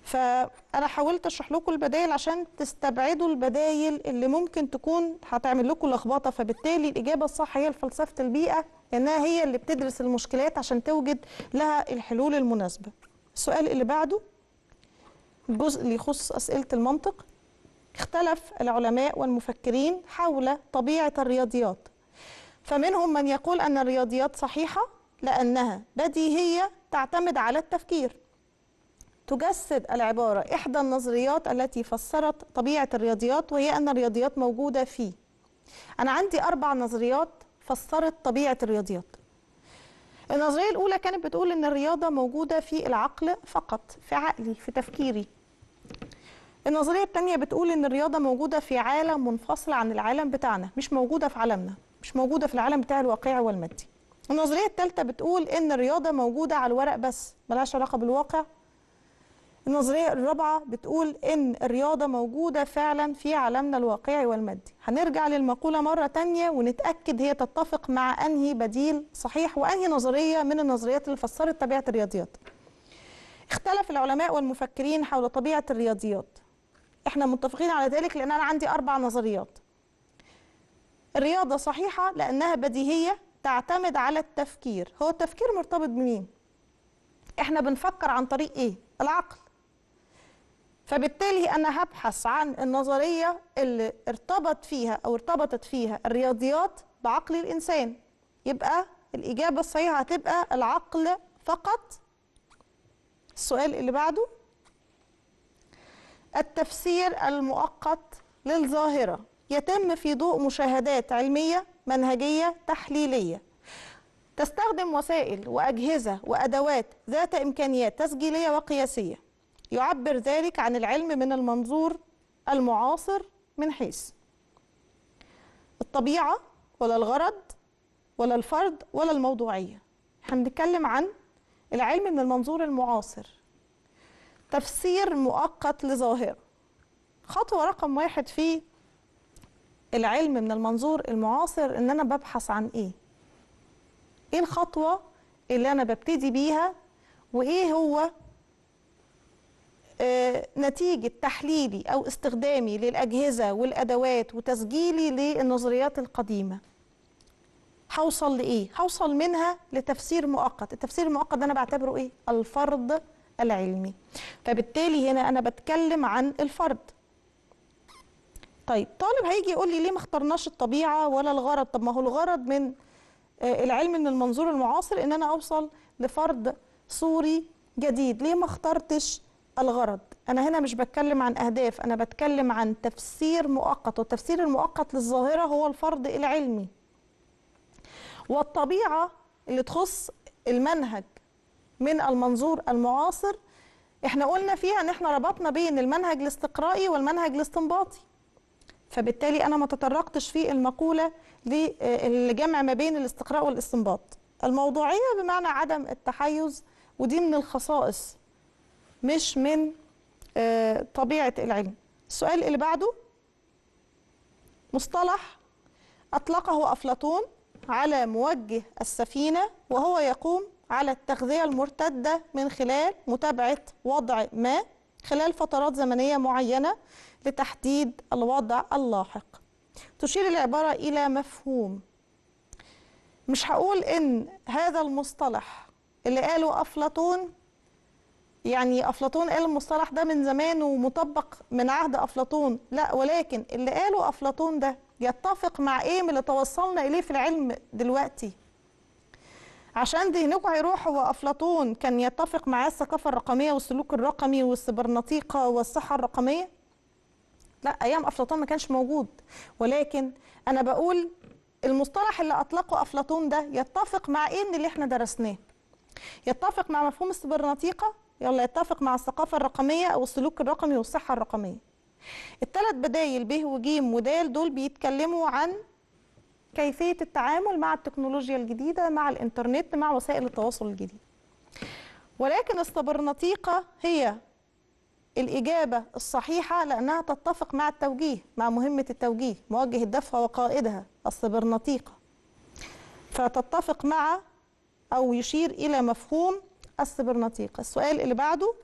فأنا حاولت أشرح لكم البدائل عشان تستبعدوا البدايل اللي ممكن تكون هتعمل لكم لخبطة فبالتالي الإجابة الصح هي فلسفه البيئة لأنها هي اللي بتدرس المشكلات عشان توجد لها الحلول المناسبة. السؤال اللي بعده الجزء اللي يخص أسئلة المنطق. اختلف العلماء والمفكرين حول طبيعة الرياضيات. فمنهم من يقول أن الرياضيات صحيحة؟ لأنها. بديهية تعتمد على التفكير. تجسد العبارة إحدى النظريات التي فسرت طبيعة الرياضيات وهي أن الرياضيات موجودة فيه أنا عندي أربع نظريات فسرت طبيعة الرياضيات. النظرية الأولى كانت بتقول أن الرياضة موجودة في العقل فقط في عقلي في تفكيري. النظرية الثانية بتقول إن الرياضة موجودة في عالم منفصل عن العالم بتاعنا مش موجودة في عالمنا مش موجودة في العالم بتاع الواقعي والمادي. النظرية الثالثة بتقول إن الرياضة موجودة على الورق بس ملهاش علاقة بالواقع النظرية الرابعة بتقول إن الرياضة موجودة فعلا في عالمنا الواقعي والمادي. هنرجع للمقولة مرة تانية ونتأكد هي تتفق مع أنهي بديل صحيح وأنهي نظرية من النظريات اللي فسرت طبيعة الرياضيات. اختلف العلماء والمفكرين حول طبيعة الرياضيات. إحنا متفقين على ذلك لأن أنا عندي أربع نظريات. الرياضة صحيحة لأنها بديهية تعتمد على التفكير. هو التفكير مرتبط بمين؟ إحنا بنفكر عن طريق إيه؟ العقل. فبالتالي أنا هبحث عن النظرية اللي ارتبط فيها أو ارتبطت فيها الرياضيات بعقل الإنسان. يبقى الإجابة الصحيحة هتبقى العقل فقط. السؤال اللي بعده التفسير المؤقت للظاهرة يتم في ضوء مشاهدات علمية منهجية تحليلية. تستخدم وسائل وأجهزة وأدوات ذات إمكانيات تسجيلية وقياسية. يعبر ذلك عن العلم من المنظور المعاصر من حيث الطبيعة ولا الغرض ولا الفرد ولا الموضوعية. إحنا بنتكلم عن العلم من المنظور المعاصر. تفسير مؤقت لظاهرة. خطوة رقم واحد في العلم من المنظور المعاصر إن أنا ببحث عن إيه. إيه الخطوة اللي أنا ببتدي بيها؟ وإيه هو نتيجة تحليلي أو استخدامي للأجهزة والأدوات وتسجيلي للنظريات القديمة. هوصل لإيه؟ هوصل منها لتفسير مؤقت. التفسير المؤقت ده أنا بعتبره إيه؟ الفرض العلمي. فبالتالي هنا أنا بتكلم عن الفرد طيب طالب هيجي يقول لي ليه ما اخترناش الطبيعة ولا الغرض؟ طب ما هو الغرض من العلم من المنظور المعاصر إن أنا أوصل لفرد صوري جديد. ليه ما اخترتش الغرض. أنا هنا مش بتكلم عن أهداف أنا بتكلم عن تفسير مؤقت والتفسير المؤقت للظاهرة هو الفرض العلمي. والطبيعة اللي تخص المنهج من المنظور المعاصر إحنا قلنا فيها إن إحنا ربطنا بين المنهج الاستقرائي والمنهج الاستنباطي. فبالتالي أنا ما تطرقتش في المقولة للجمع ما بين الاستقراء والاستنباط. الموضوعية بمعنى عدم التحيز ودي من الخصائص. مش من آه، طبيعة العلم. السؤال اللي بعده مصطلح أطلقه أفلاطون على موجه السفينة وهو يقوم على التغذية المرتدة من خلال متابعة وضع ما خلال فترات زمنية معينة لتحديد الوضع اللاحق. تشير العبارة إلى مفهوم. مش هقول إن هذا المصطلح اللي قاله أفلاطون يعني أفلاطون قال المصطلح ده من زمان ومطبق من عهد أفلاطون. لا ولكن اللي قاله أفلاطون ده يتفق مع إيه من اللي توصلنا إليه في العلم دلوقتي. عشان ذهنكم هيروح هو أفلاطون كان يتفق معاه الثقافة الرقمية والسلوك الرقمي والسبرناطيقه والصحة الرقمية؟ لا أيام أفلاطون ما كانش موجود. ولكن أنا بقول المصطلح اللي أطلقه أفلاطون ده يتفق مع إيه من اللي إحنا درسناه؟ يتفق مع مفهوم السبرناطيقه يلا يتفق مع الثقافة الرقمية أو السلوك الرقمي والصحة الرقمية. الثلاث بدايل ب وج ودال دول بيتكلموا عن كيفية التعامل مع التكنولوجيا الجديدة مع الإنترنت مع وسائل التواصل الجديده ولكن السبرناطيقه هي الإجابة الصحيحة لأنها تتفق مع التوجيه مع مهمة التوجيه موجه الدفع وقائدها السبرناطيقة فتتفق مع أو يشير إلى مفهوم السبرناطيقة السؤال اللي بعده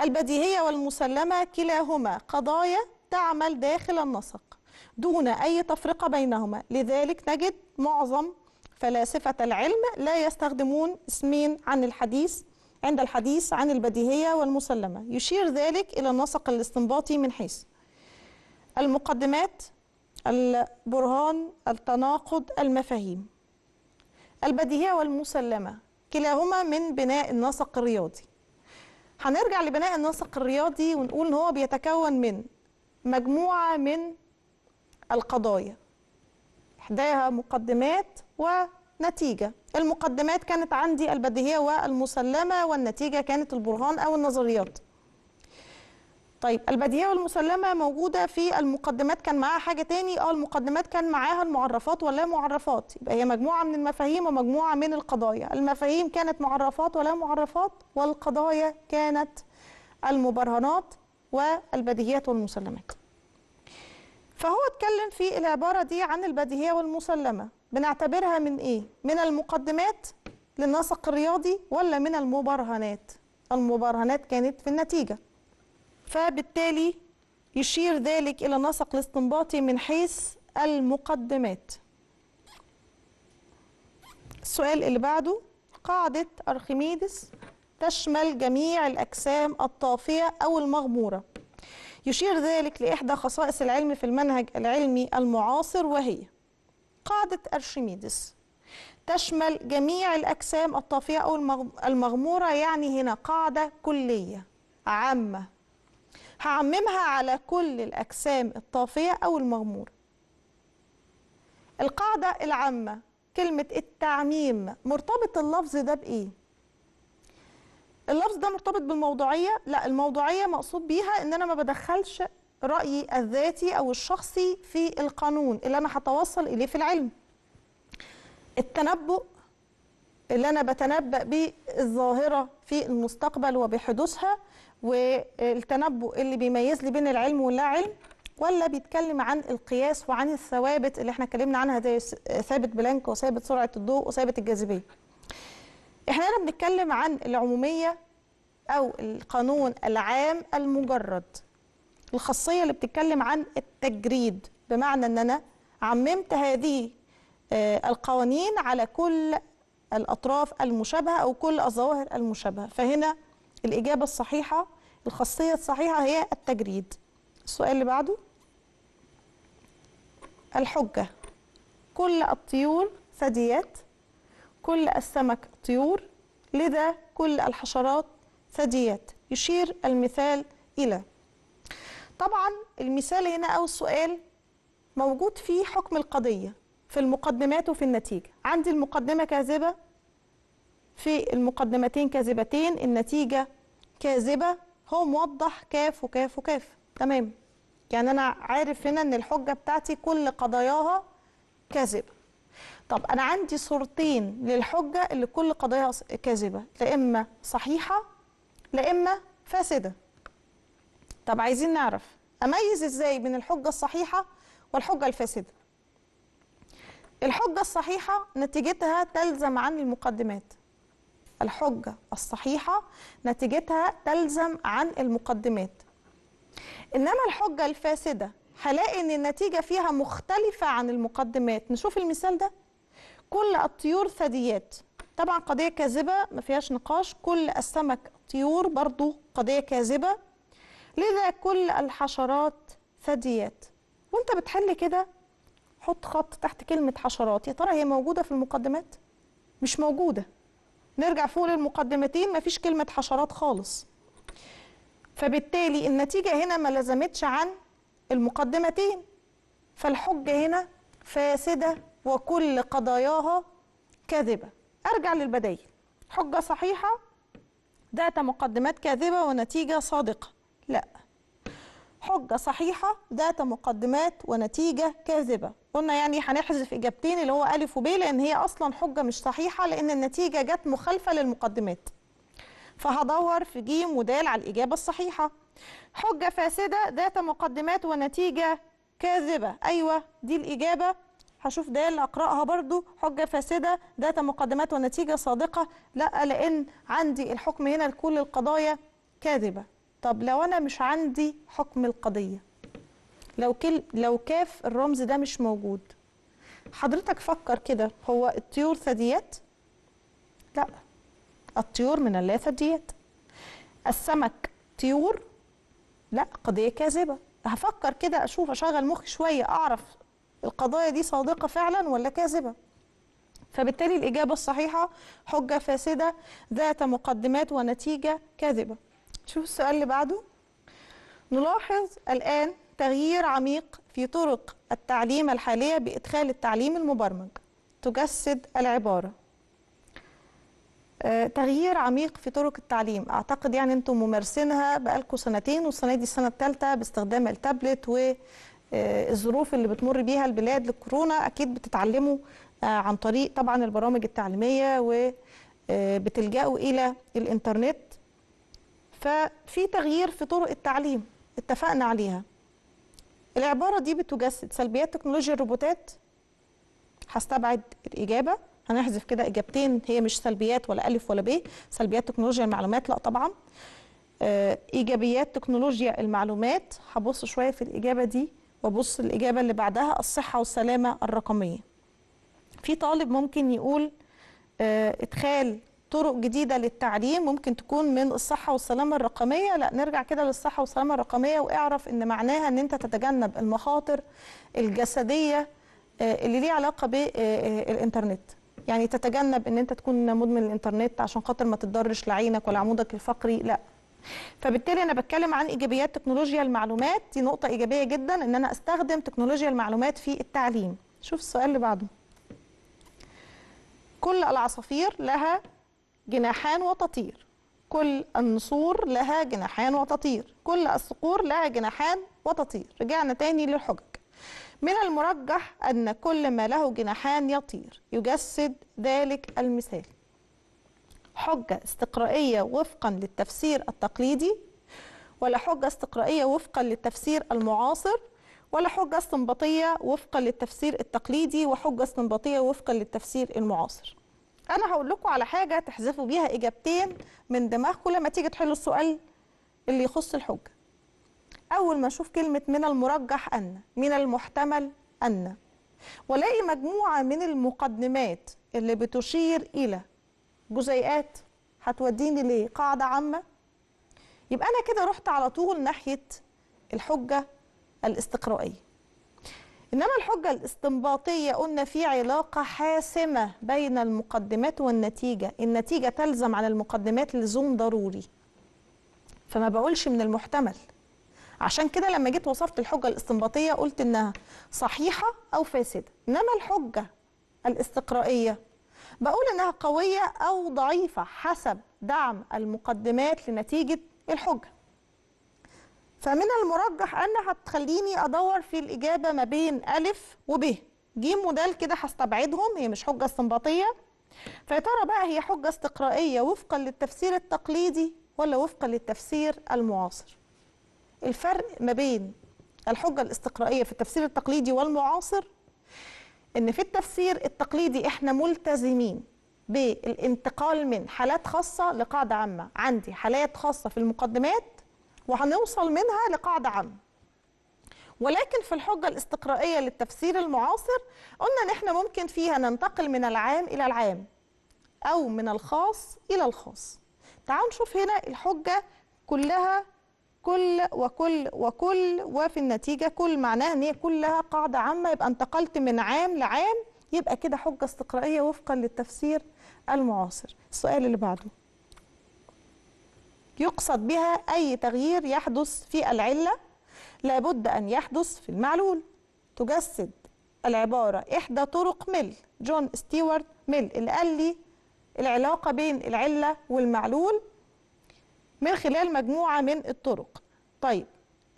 البديهية والمسلمة كلاهما قضايا تعمل داخل النسق دون أي تفرقة بينهما. لذلك نجد معظم فلاسفة العلم لا يستخدمون اسمين عن الحديث عند الحديث عن البديهية والمسلمة. يشير ذلك إلى النسق الاستنباطي من حيث المقدمات البرهان التناقض المفاهيم. البديهية والمسلمة كلاهما من بناء النسق الرياضي. هنرجع لبناء النسق الرياضي ونقول إن هو بيتكون من مجموعة من القضايا. إحداها مقدمات ونتيجة. المقدمات كانت عندي البديهية والمسلمة والنتيجة كانت البرهان أو النظريات. طيب البديهية والمسلمة موجودة في المقدمات كان معاها حاجة تاني؟ آه المقدمات كان معاها المعرفات ولا معرفات؟ يبقى هي مجموعة من المفاهيم ومجموعة من القضايا. المفاهيم كانت معرفات ولا معرفات؟ والقضايا كانت المبرهنات والبديهيات والمسلمات. فهو اتكلم في العبارة دي عن البديهية والمسلمة. بنعتبرها من إيه؟ من المقدمات للنسق الرياضي ولا من المبرهنات؟ المبرهنات كانت في النتيجة. فبالتالي يشير ذلك إلى النسق الاستنباطي من حيث المقدمات. السؤال اللي بعده قاعدة أرخميدس تشمل جميع الأجسام الطافية أو المغمورة. يشير ذلك لإحدى خصائص العلم في المنهج العلمي المعاصر وهي قاعدة أرشميدس تشمل جميع الأجسام الطافية أو المغمورة يعني هنا قاعدة كلية عامة. هعممها على كل الأجسام الطافية أو المغمورة القاعدة العامة كلمة التعميم مرتبط اللفظ ده بإيه؟ اللفظ ده مرتبط بالموضوعية؟ لا الموضوعية مقصود بيها إن أنا ما بدخلش رأيي الذاتي أو الشخصي في القانون اللي أنا هتوصل إليه في العلم التنبؤ اللي أنا بتنبأ بالظاهرة في المستقبل وبحدوثها والتنبؤ اللي بيميز لي بين العلم واللا علم ولا بيتكلم عن القياس وعن الثوابت اللي إحنا اتكلمنا عنها زي ثابت بلانك وثابت سرعة الضوء وثابت الجاذبية. إحنا هنا بنتكلم عن العمومية أو القانون العام المجرد. الخاصية اللي بتتكلم عن التجريد بمعنى إن أنا عممت هذه القوانين على كل الأطراف المشابهة أو كل الظواهر المشابهة، فهنا الإجابة الصحيحة الخاصية الصحيحة هي التجريد. السؤال اللي بعده الحجة. كل الطيور ثدييات كل السمك طيور لذا كل الحشرات ثدييات. يشير المثال إلى. طبعا المثال هنا أو السؤال موجود فيه حكم القضية في المقدمات وفي النتيجة. عندي المقدمة كاذبة في المقدمتين كاذبتين النتيجة كاذبة هو موضح كاف وكاف وكاف. تمام. يعني أنا عارف هنا إن الحجة بتاعتي كل قضاياها كاذبة. طب أنا عندي صورتين للحجة اللي كل قضاياها كاذبة. لا إما صحيحة لا إما فاسدة. طب عايزين نعرف. أميز إزاي بين الحجة الصحيحة والحجة الفاسدة؟ الحجة الصحيحة نتيجتها تلزم عن المقدمات. الحجة الصحيحة نتيجتها تلزم عن المقدمات. إنما الحجة الفاسدة هلاقي إن النتيجة فيها مختلفة عن المقدمات. نشوف المثال ده. كل الطيور ثدييات. طبعا قضية كاذبة ما فيهاش نقاش. كل السمك طيور برضو قضية كاذبة. لذا كل الحشرات ثدييات. وأنت بتحل كده؟ حط خط تحت كلمة حشرات. يا ترى هي موجودة في المقدمات؟ مش موجودة. نرجع فوق للمقدمتين مفيش كلمة حشرات خالص. فبالتالي النتيجة هنا ما لزمتش عن المقدمتين. فالحجة هنا فاسدة وكل قضاياها كاذبة. أرجع للبدايل. حجة صحيحة ذات مقدمات كاذبة ونتيجة صادقة. لا. حجة صحيحة ذات مقدمات ونتيجة كاذبة. قلنا يعني هنحذف إجابتين اللي هو ألف وب لأن هي أصلا حجة مش صحيحة لأن النتيجة جت مخالفة للمقدمات. فهدور في جيم ودال على الإجابة الصحيحة. حجة فاسدة ذات مقدمات ونتيجة كاذبة. أيوة دي الإجابة. هشوف دال أقرأها برضو. حجة فاسدة ذات مقدمات ونتيجة صادقة. لا لأن عندي الحكم هنا لكل القضايا كاذبة. طب لو أنا مش عندي حكم القضية لو كل لو كاف الرمز ده مش موجود حضرتك فكر كده هو الطيور ثدييات؟ لا الطيور من اللا ثدييات. السمك طيور؟ لا قضية كاذبة. هفكر كده أشوف أشغل مخي شوية أعرف القضايا دي صادقة فعلا ولا كاذبة؟ فبالتالي الإجابة الصحيحة حجة فاسدة ذات مقدمات ونتيجة كاذبة. شوف السؤال اللي بعده؟ نلاحظ الآن تغيير عميق في طرق التعليم الحالية بإدخال التعليم المبرمج تجسد العبارة. آه، تغيير عميق في طرق التعليم. أعتقد يعني أنتم ممارسينها بقالكم سنتين والسنة دي السنة الثالثه باستخدام التابلت والظروف اللي بتمر بيها البلاد للكورونا. أكيد بتتعلموا آه، عن طريق طبعا البرامج التعليمية وبتلجأوا إلى الإنترنت. ففي تغيير في طرق التعليم اتفقنا عليها. العبارة دي بتجسد سلبيات تكنولوجيا الروبوتات. هستبعد الإجابة. هنحذف كده إجابتين. هي مش سلبيات ولا ألف ولا ب. سلبيات تكنولوجيا المعلومات لا طبعا. آه، إيجابيات تكنولوجيا المعلومات. هبص شوية في الإجابة دي وأبص الإجابة اللي بعدها الصحة والسلامة الرقمية. في طالب ممكن يقول آه، إدخال طرق جديدة للتعليم ممكن تكون من الصحة والسلامة الرقمية. لا نرجع كده للصحة والسلامة الرقمية واعرف إن معناها إن أنت تتجنب المخاطر الجسدية آه، اللي ليه علاقة بالانترنت يعني تتجنب إن أنت تكون مدمن الإنترنت عشان خاطر ما تضرش لعينك ولا عمودك الفقري. لا. فبالتالي أنا بتكلم عن إيجابيات تكنولوجيا المعلومات. دي نقطة إيجابية جدا إن أنا أستخدم تكنولوجيا المعلومات في التعليم. شوف السؤال اللي بعده. كل العصافير لها جناحان وتطير. كل النسور لها جناحان وتطير. كل الصقور لها جناحان وتطير. رجعنا تاني للحجج. من المرجح أن كل ما له جناحان يطير. يجسد ذلك المثال. حجة استقرائية وفقا للتفسير التقليدي ولا حجة استقرائية وفقا للتفسير المعاصر ولا حجة استنباطية وفقا للتفسير التقليدي وحجة استنباطية وفقا للتفسير المعاصر. أنا هقول لكم على حاجة تحذفوا بيها إجابتين من دماغكم لما تيجي تحلوا السؤال اللي يخص الحجة. أول ما أشوف كلمة من المرجح أن من المحتمل أن ولاقي مجموعة من المقدمات اللي بتشير إلى جزيئات هتوديني لقاعدة عامة يبقى أنا كده رحت على طول ناحية الحجة الاستقرائية. إنما الحجة الاستنباطية قلنا في علاقة حاسمة بين المقدمات والنتيجة. النتيجة تلزم عن المقدمات لزوم ضروري. فما بقولش من المحتمل. عشان كده لما جيت وصفت الحجة الاستنباطية قلت إنها صحيحة أو فاسدة. إنما الحجة الاستقرائية بقول إنها قوية أو ضعيفة حسب دعم المقدمات لنتيجة الحجة. فمن المرجح انها هتخليني أدور في الإجابة ما بين ألف وب. جيم ودال كده هستبعدهم هي مش حجة استنباطية. فيا ترى بقى هي حجة استقرائية وفقا للتفسير التقليدي ولا وفقا للتفسير المعاصر؟ الفرق ما بين الحجة الاستقرائية في التفسير التقليدي والمعاصر إن في التفسير التقليدي إحنا ملتزمين بالانتقال من حالات خاصة لقاعدة عامة. عندي حالات خاصة في المقدمات وهنوصل منها لقاعدة عامة. ولكن في الحجة الاستقرائية للتفسير المعاصر قلنا ان إحنا ممكن فيها ننتقل من العام إلى العام أو من الخاص إلى الخاص. تعالوا نشوف هنا الحجة كلها كل وكل وكل وفي النتيجة كل معناها إن هي كلها قاعدة عامة يبقى انتقلت من عام لعام يبقى كده حجة استقرائية وفقا للتفسير المعاصر. السؤال اللي بعده. يقصد بها أي تغيير يحدث في العلة لابد أن يحدث في المعلول. تجسد العبارة إحدى طرق ميل جون ستيوارت ميل اللي قال لي العلاقة بين العلة والمعلول من خلال مجموعة من الطرق. طيب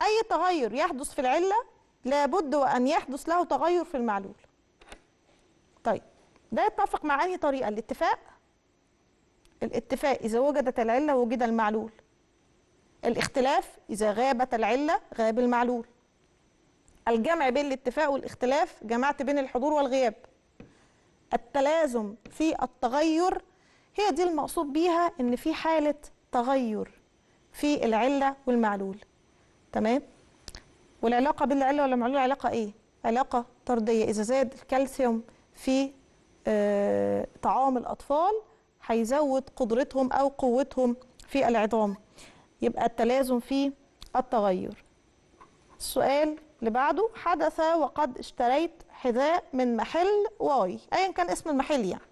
أي تغير يحدث في العلة؟ لابد وأن يحدث له تغير في المعلول. طيب ده يتفق مع أي طريقة؟ الاتفاق؟ الاتفاق إذا وجدت العلة وجد المعلول. الاختلاف إذا غابت العلة غاب المعلول. الجمع بين الاتفاق والاختلاف جمعت بين الحضور والغياب. التلازم في التغير هي دي المقصود بيها إن في حالة تغير في العلة والمعلول. تمام؟ والعلاقة بين العله والمعلول علاقة إيه؟ علاقة طردية. إذا زاد الكالسيوم في آه طعام الأطفال هيزود قدرتهم أو قوتهم في العظام. يبقى التلازم في التغير. السؤال اللي بعده حدث وقد اشتريت حذاء من محل واي ايا كان اسم المحل يعني.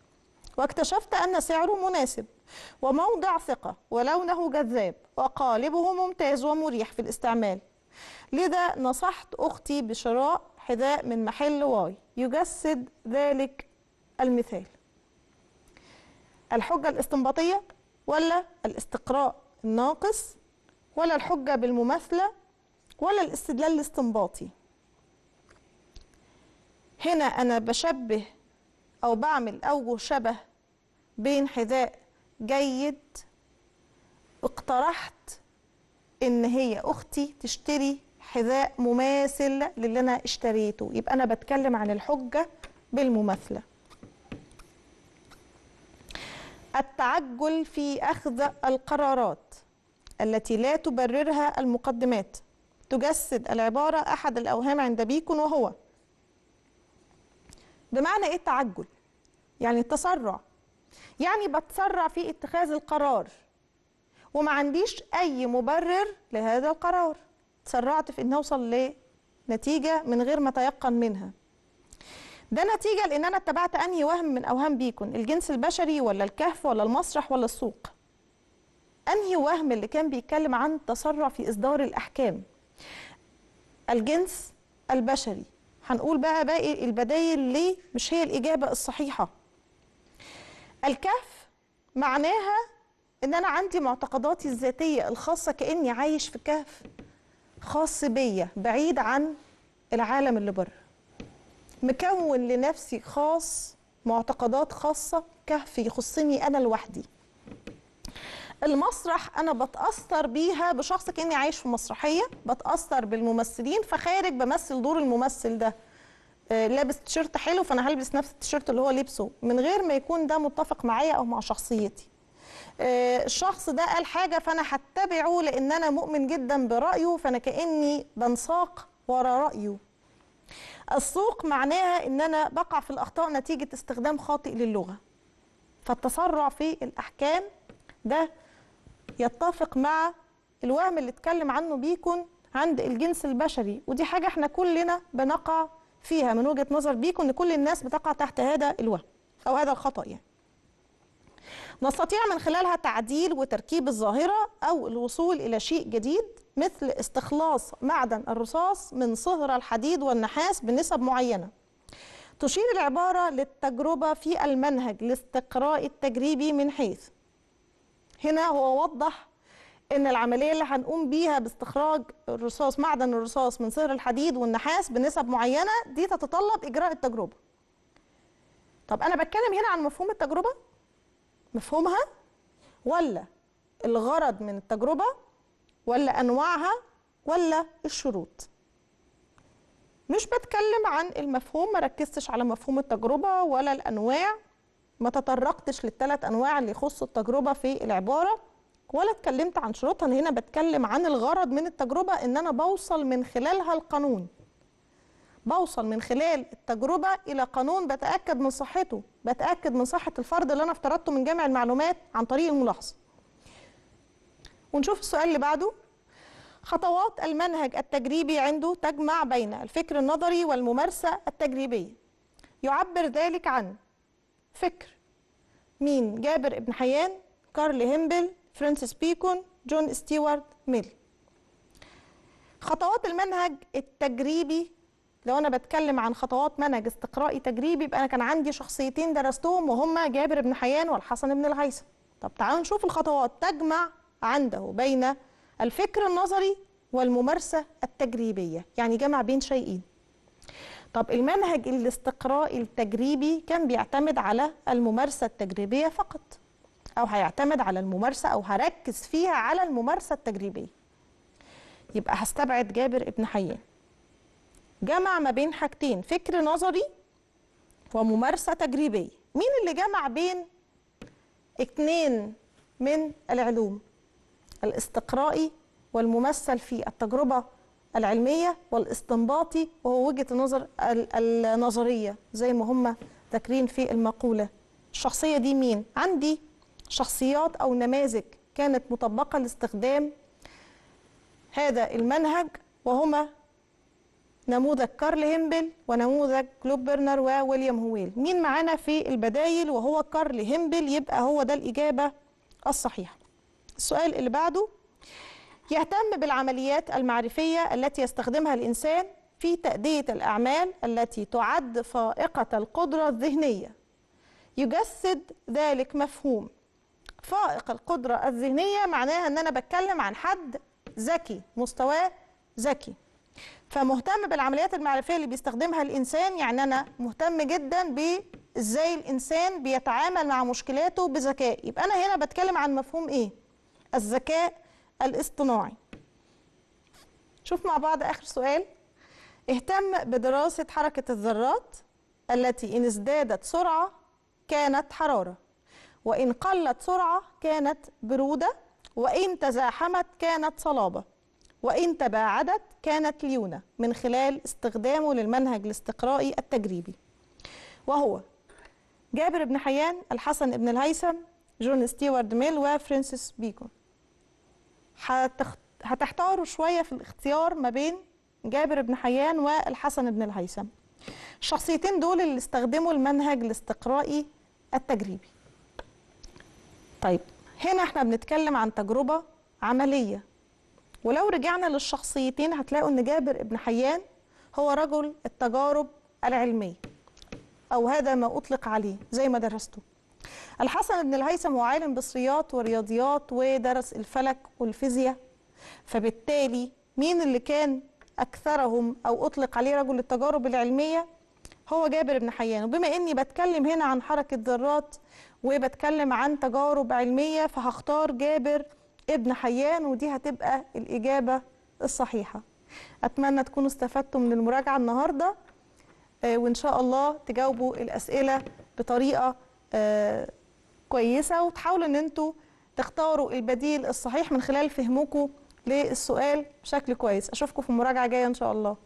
واكتشفت أن سعره مناسب وموضع ثقة ولونه جذاب وقالبه ممتاز ومريح في الاستعمال. لذا نصحت أختي بشراء حذاء من محل واي. يجسد ذلك المثال. الحجة الاستنباطية ولا الاستقراء الناقص ولا الحجة بالمماثلة ولا الاستدلال الاستنباطي؟ هنا أنا بشبه أو بعمل اوجه شبه بين حذاء جيد اقترحت إن هي أختي تشتري حذاء مماثل للي أنا اشتريته. يبقى أنا بتكلم عن الحجة بالمماثلة. التعجل في أخذ القرارات التي لا تبررها المقدمات. تجسد العبارة أحد الأوهام عند بيكون وهو. بمعنى إيه التعجل؟ يعني التسرع. يعني بتسرع في اتخاذ القرار. وما عنديش أي مبرر لهذا القرار. تسرعت في ان أوصل لنتيجة من غير ما أتيقن منها. ده نتيجة لإن أنا اتبعت أنهي وهم من أوهام بيكون الجنس البشري ولا الكهف ولا المسرح ولا السوق؟ أنهي وهم اللي كان بيتكلم عن التسرع في إصدار الأحكام؟ الجنس البشري. هنقول بقى باقي البدايل ليه مش هي الإجابة الصحيحة. الكهف معناها إن أنا عندي معتقداتي الذاتية الخاصة كأني عايش في كهف خاص بيا بعيد عن العالم اللي بره. مكون لنفسي خاص معتقدات خاصة كهف يخصني أنا لوحدي. المسرح أنا بتأثر بيها بشخص كأني عايش في مسرحية بتأثر بالممثلين فخارج بمثل دور الممثل ده. آه لابس تيشيرت حلو فأنا هلبس نفس التيشيرت اللي هو لبسه من غير ما يكون ده متفق معايا أو مع شخصيتي. آه الشخص ده قال حاجة فأنا هتبعه لأن أنا مؤمن جدا برأيه فأنا كأني بنساق ورا رأيه. السوق معناها إن أنا بقع في الأخطاء نتيجة استخدام خاطئ للغة. فالتسرع في الأحكام ده يتفق مع الوهم اللي اتكلم عنه بيكون عند الجنس البشري. ودي حاجة إحنا كلنا بنقع فيها من وجهة نظر بيكون إن كل الناس بتقع تحت هذا الوهم أو هذا الخطأ يعني. نستطيع من خلالها تعديل وتركيب الظاهرة أو الوصول إلى شيء جديد مثل استخلاص معدن الرصاص من صهر الحديد والنحاس بنسب معينة. تشير العبارة للتجربة في المنهج الاستقراء التجريبي من حيث هنا هو وضح إن العملية اللي هنقوم بيها باستخراج الرصاص معدن الرصاص من صهر الحديد والنحاس بنسب معينة دي تتطلب إجراء التجربة. طب أنا بتكلم هنا عن مفهوم التجربة؟ مفهومها؟ ولا الغرض من التجربة؟ ولا أنواعها؟ ولا الشروط؟ مش بتكلم عن المفهوم ما ركزتش على مفهوم التجربة ولا الأنواع ما تطرقتش للثلاث أنواع اللي يخصوا التجربة في العبارة ولا اتكلمت عن شروطها. أنا هنا بتكلم عن الغرض من التجربة إن أنا بوصل من خلالها القانون. بوصل من خلال التجربة إلى قانون بتأكد من صحته بتأكد من صحة الفرض اللي أنا افترضته من جامع المعلومات عن طريق الملاحظة. ونشوف السؤال اللي بعده. خطوات المنهج التجريبي عنده تجمع بين الفكر النظري والممارسة التجريبية. يعبر ذلك عن فكر مين؟ جابر ابن حيان كارل هيمبل فرانسيس بيكون جون ستيوارت ميل. خطوات المنهج التجريبي لو أنا بتكلم عن خطوات منهج استقرائي تجريبي يبقى أنا كان عندي شخصيتين درستهم وهما جابر بن حيان والحسن بن الهيثم. طب تعالوا نشوف الخطوات. تجمع عنده بين الفكر النظري والممارسة التجريبية يعني جمع بين شيئين. طب المنهج الاستقرائي التجريبي كان بيعتمد على الممارسة التجريبية فقط أو هيعتمد على الممارسة أو هركز فيها على الممارسة التجريبية. يبقى هستبعد جابر ابن حيان. جمع ما بين حاجتين فكر نظري وممارسة تجريبية. مين اللي جمع بين اتنين من العلوم؟ الاستقرائي والممثل في التجربة العلمية والاستنباطي وهو وجهة النظر النظرية زي ما هم ذاكرين في المقولة. الشخصية دي مين؟ عندي شخصيات أو نماذج كانت مطبقة لاستخدام هذا المنهج وهما نموذج كارل هيمبل ونموذج كلود برنار وويليام هويل. مين معانا في البدايل وهو كارل هيمبل؟ يبقى هو ده الإجابة الصحيحة. السؤال اللي بعده يهتم بالعمليات المعرفية التي يستخدمها الإنسان في تأدية الأعمال التي تعد فائقة القدرة الذهنية. يجسد ذلك مفهوم. فائق القدرة الذهنية معناها أن أنا بتكلم عن حد ذكي مستواه ذكي. فمهتم بالعمليات المعرفية اللي بيستخدمها الإنسان يعني أنا مهتم جدا بإزاي الإنسان بيتعامل مع مشكلاته بذكاء. يبقى أنا هنا بتكلم عن مفهوم إيه؟ الذكاء الاصطناعي. شوف مع بعض آخر سؤال. اهتم بدراسة حركة الذرات التي إن ازدادت سرعة كانت حرارة وإن قلت سرعة كانت برودة وإن تزاحمت كانت صلابة. وإن تباعدت كانت ليونة من خلال استخدامه للمنهج الاستقرائي التجريبي. وهو جابر بن حيان الحسن بن الهيثم جون ستيوارد ميل وفرانسيس بيكون. هتحتاروا شوية في الاختيار ما بين جابر بن حيان والحسن بن الهيثم. الشخصيتين دول اللي استخدموا المنهج الاستقرائي التجريبي. طيب هنا إحنا بنتكلم عن تجربة عملية. ولو رجعنا للشخصيتين هتلاقوا إن جابر ابن حيان هو رجل التجارب العلمية أو هذا ما أطلق عليه زي ما درسته. الحسن بن الهيثم هو عالم بصريات ورياضيات ودرس الفلك والفيزياء فبالتالي مين اللي كان أكثرهم أو أطلق عليه رجل التجارب العلمية؟ هو جابر بن حيان. وبما إني بتكلم هنا عن حركة ذرات وبتكلم عن تجارب علمية فهختار جابر ابن حيان ودي هتبقى الإجابة الصحيحة. أتمنى تكونوا استفدتوا من المراجعة النهاردة آه وإن شاء الله تجاوبوا الأسئلة بطريقة آه كويسة. وتحاولوا أن أنتوا تختاروا البديل الصحيح من خلال فهمكم للسؤال بشكل كويس. أشوفكم في المراجعة جاية إن شاء الله.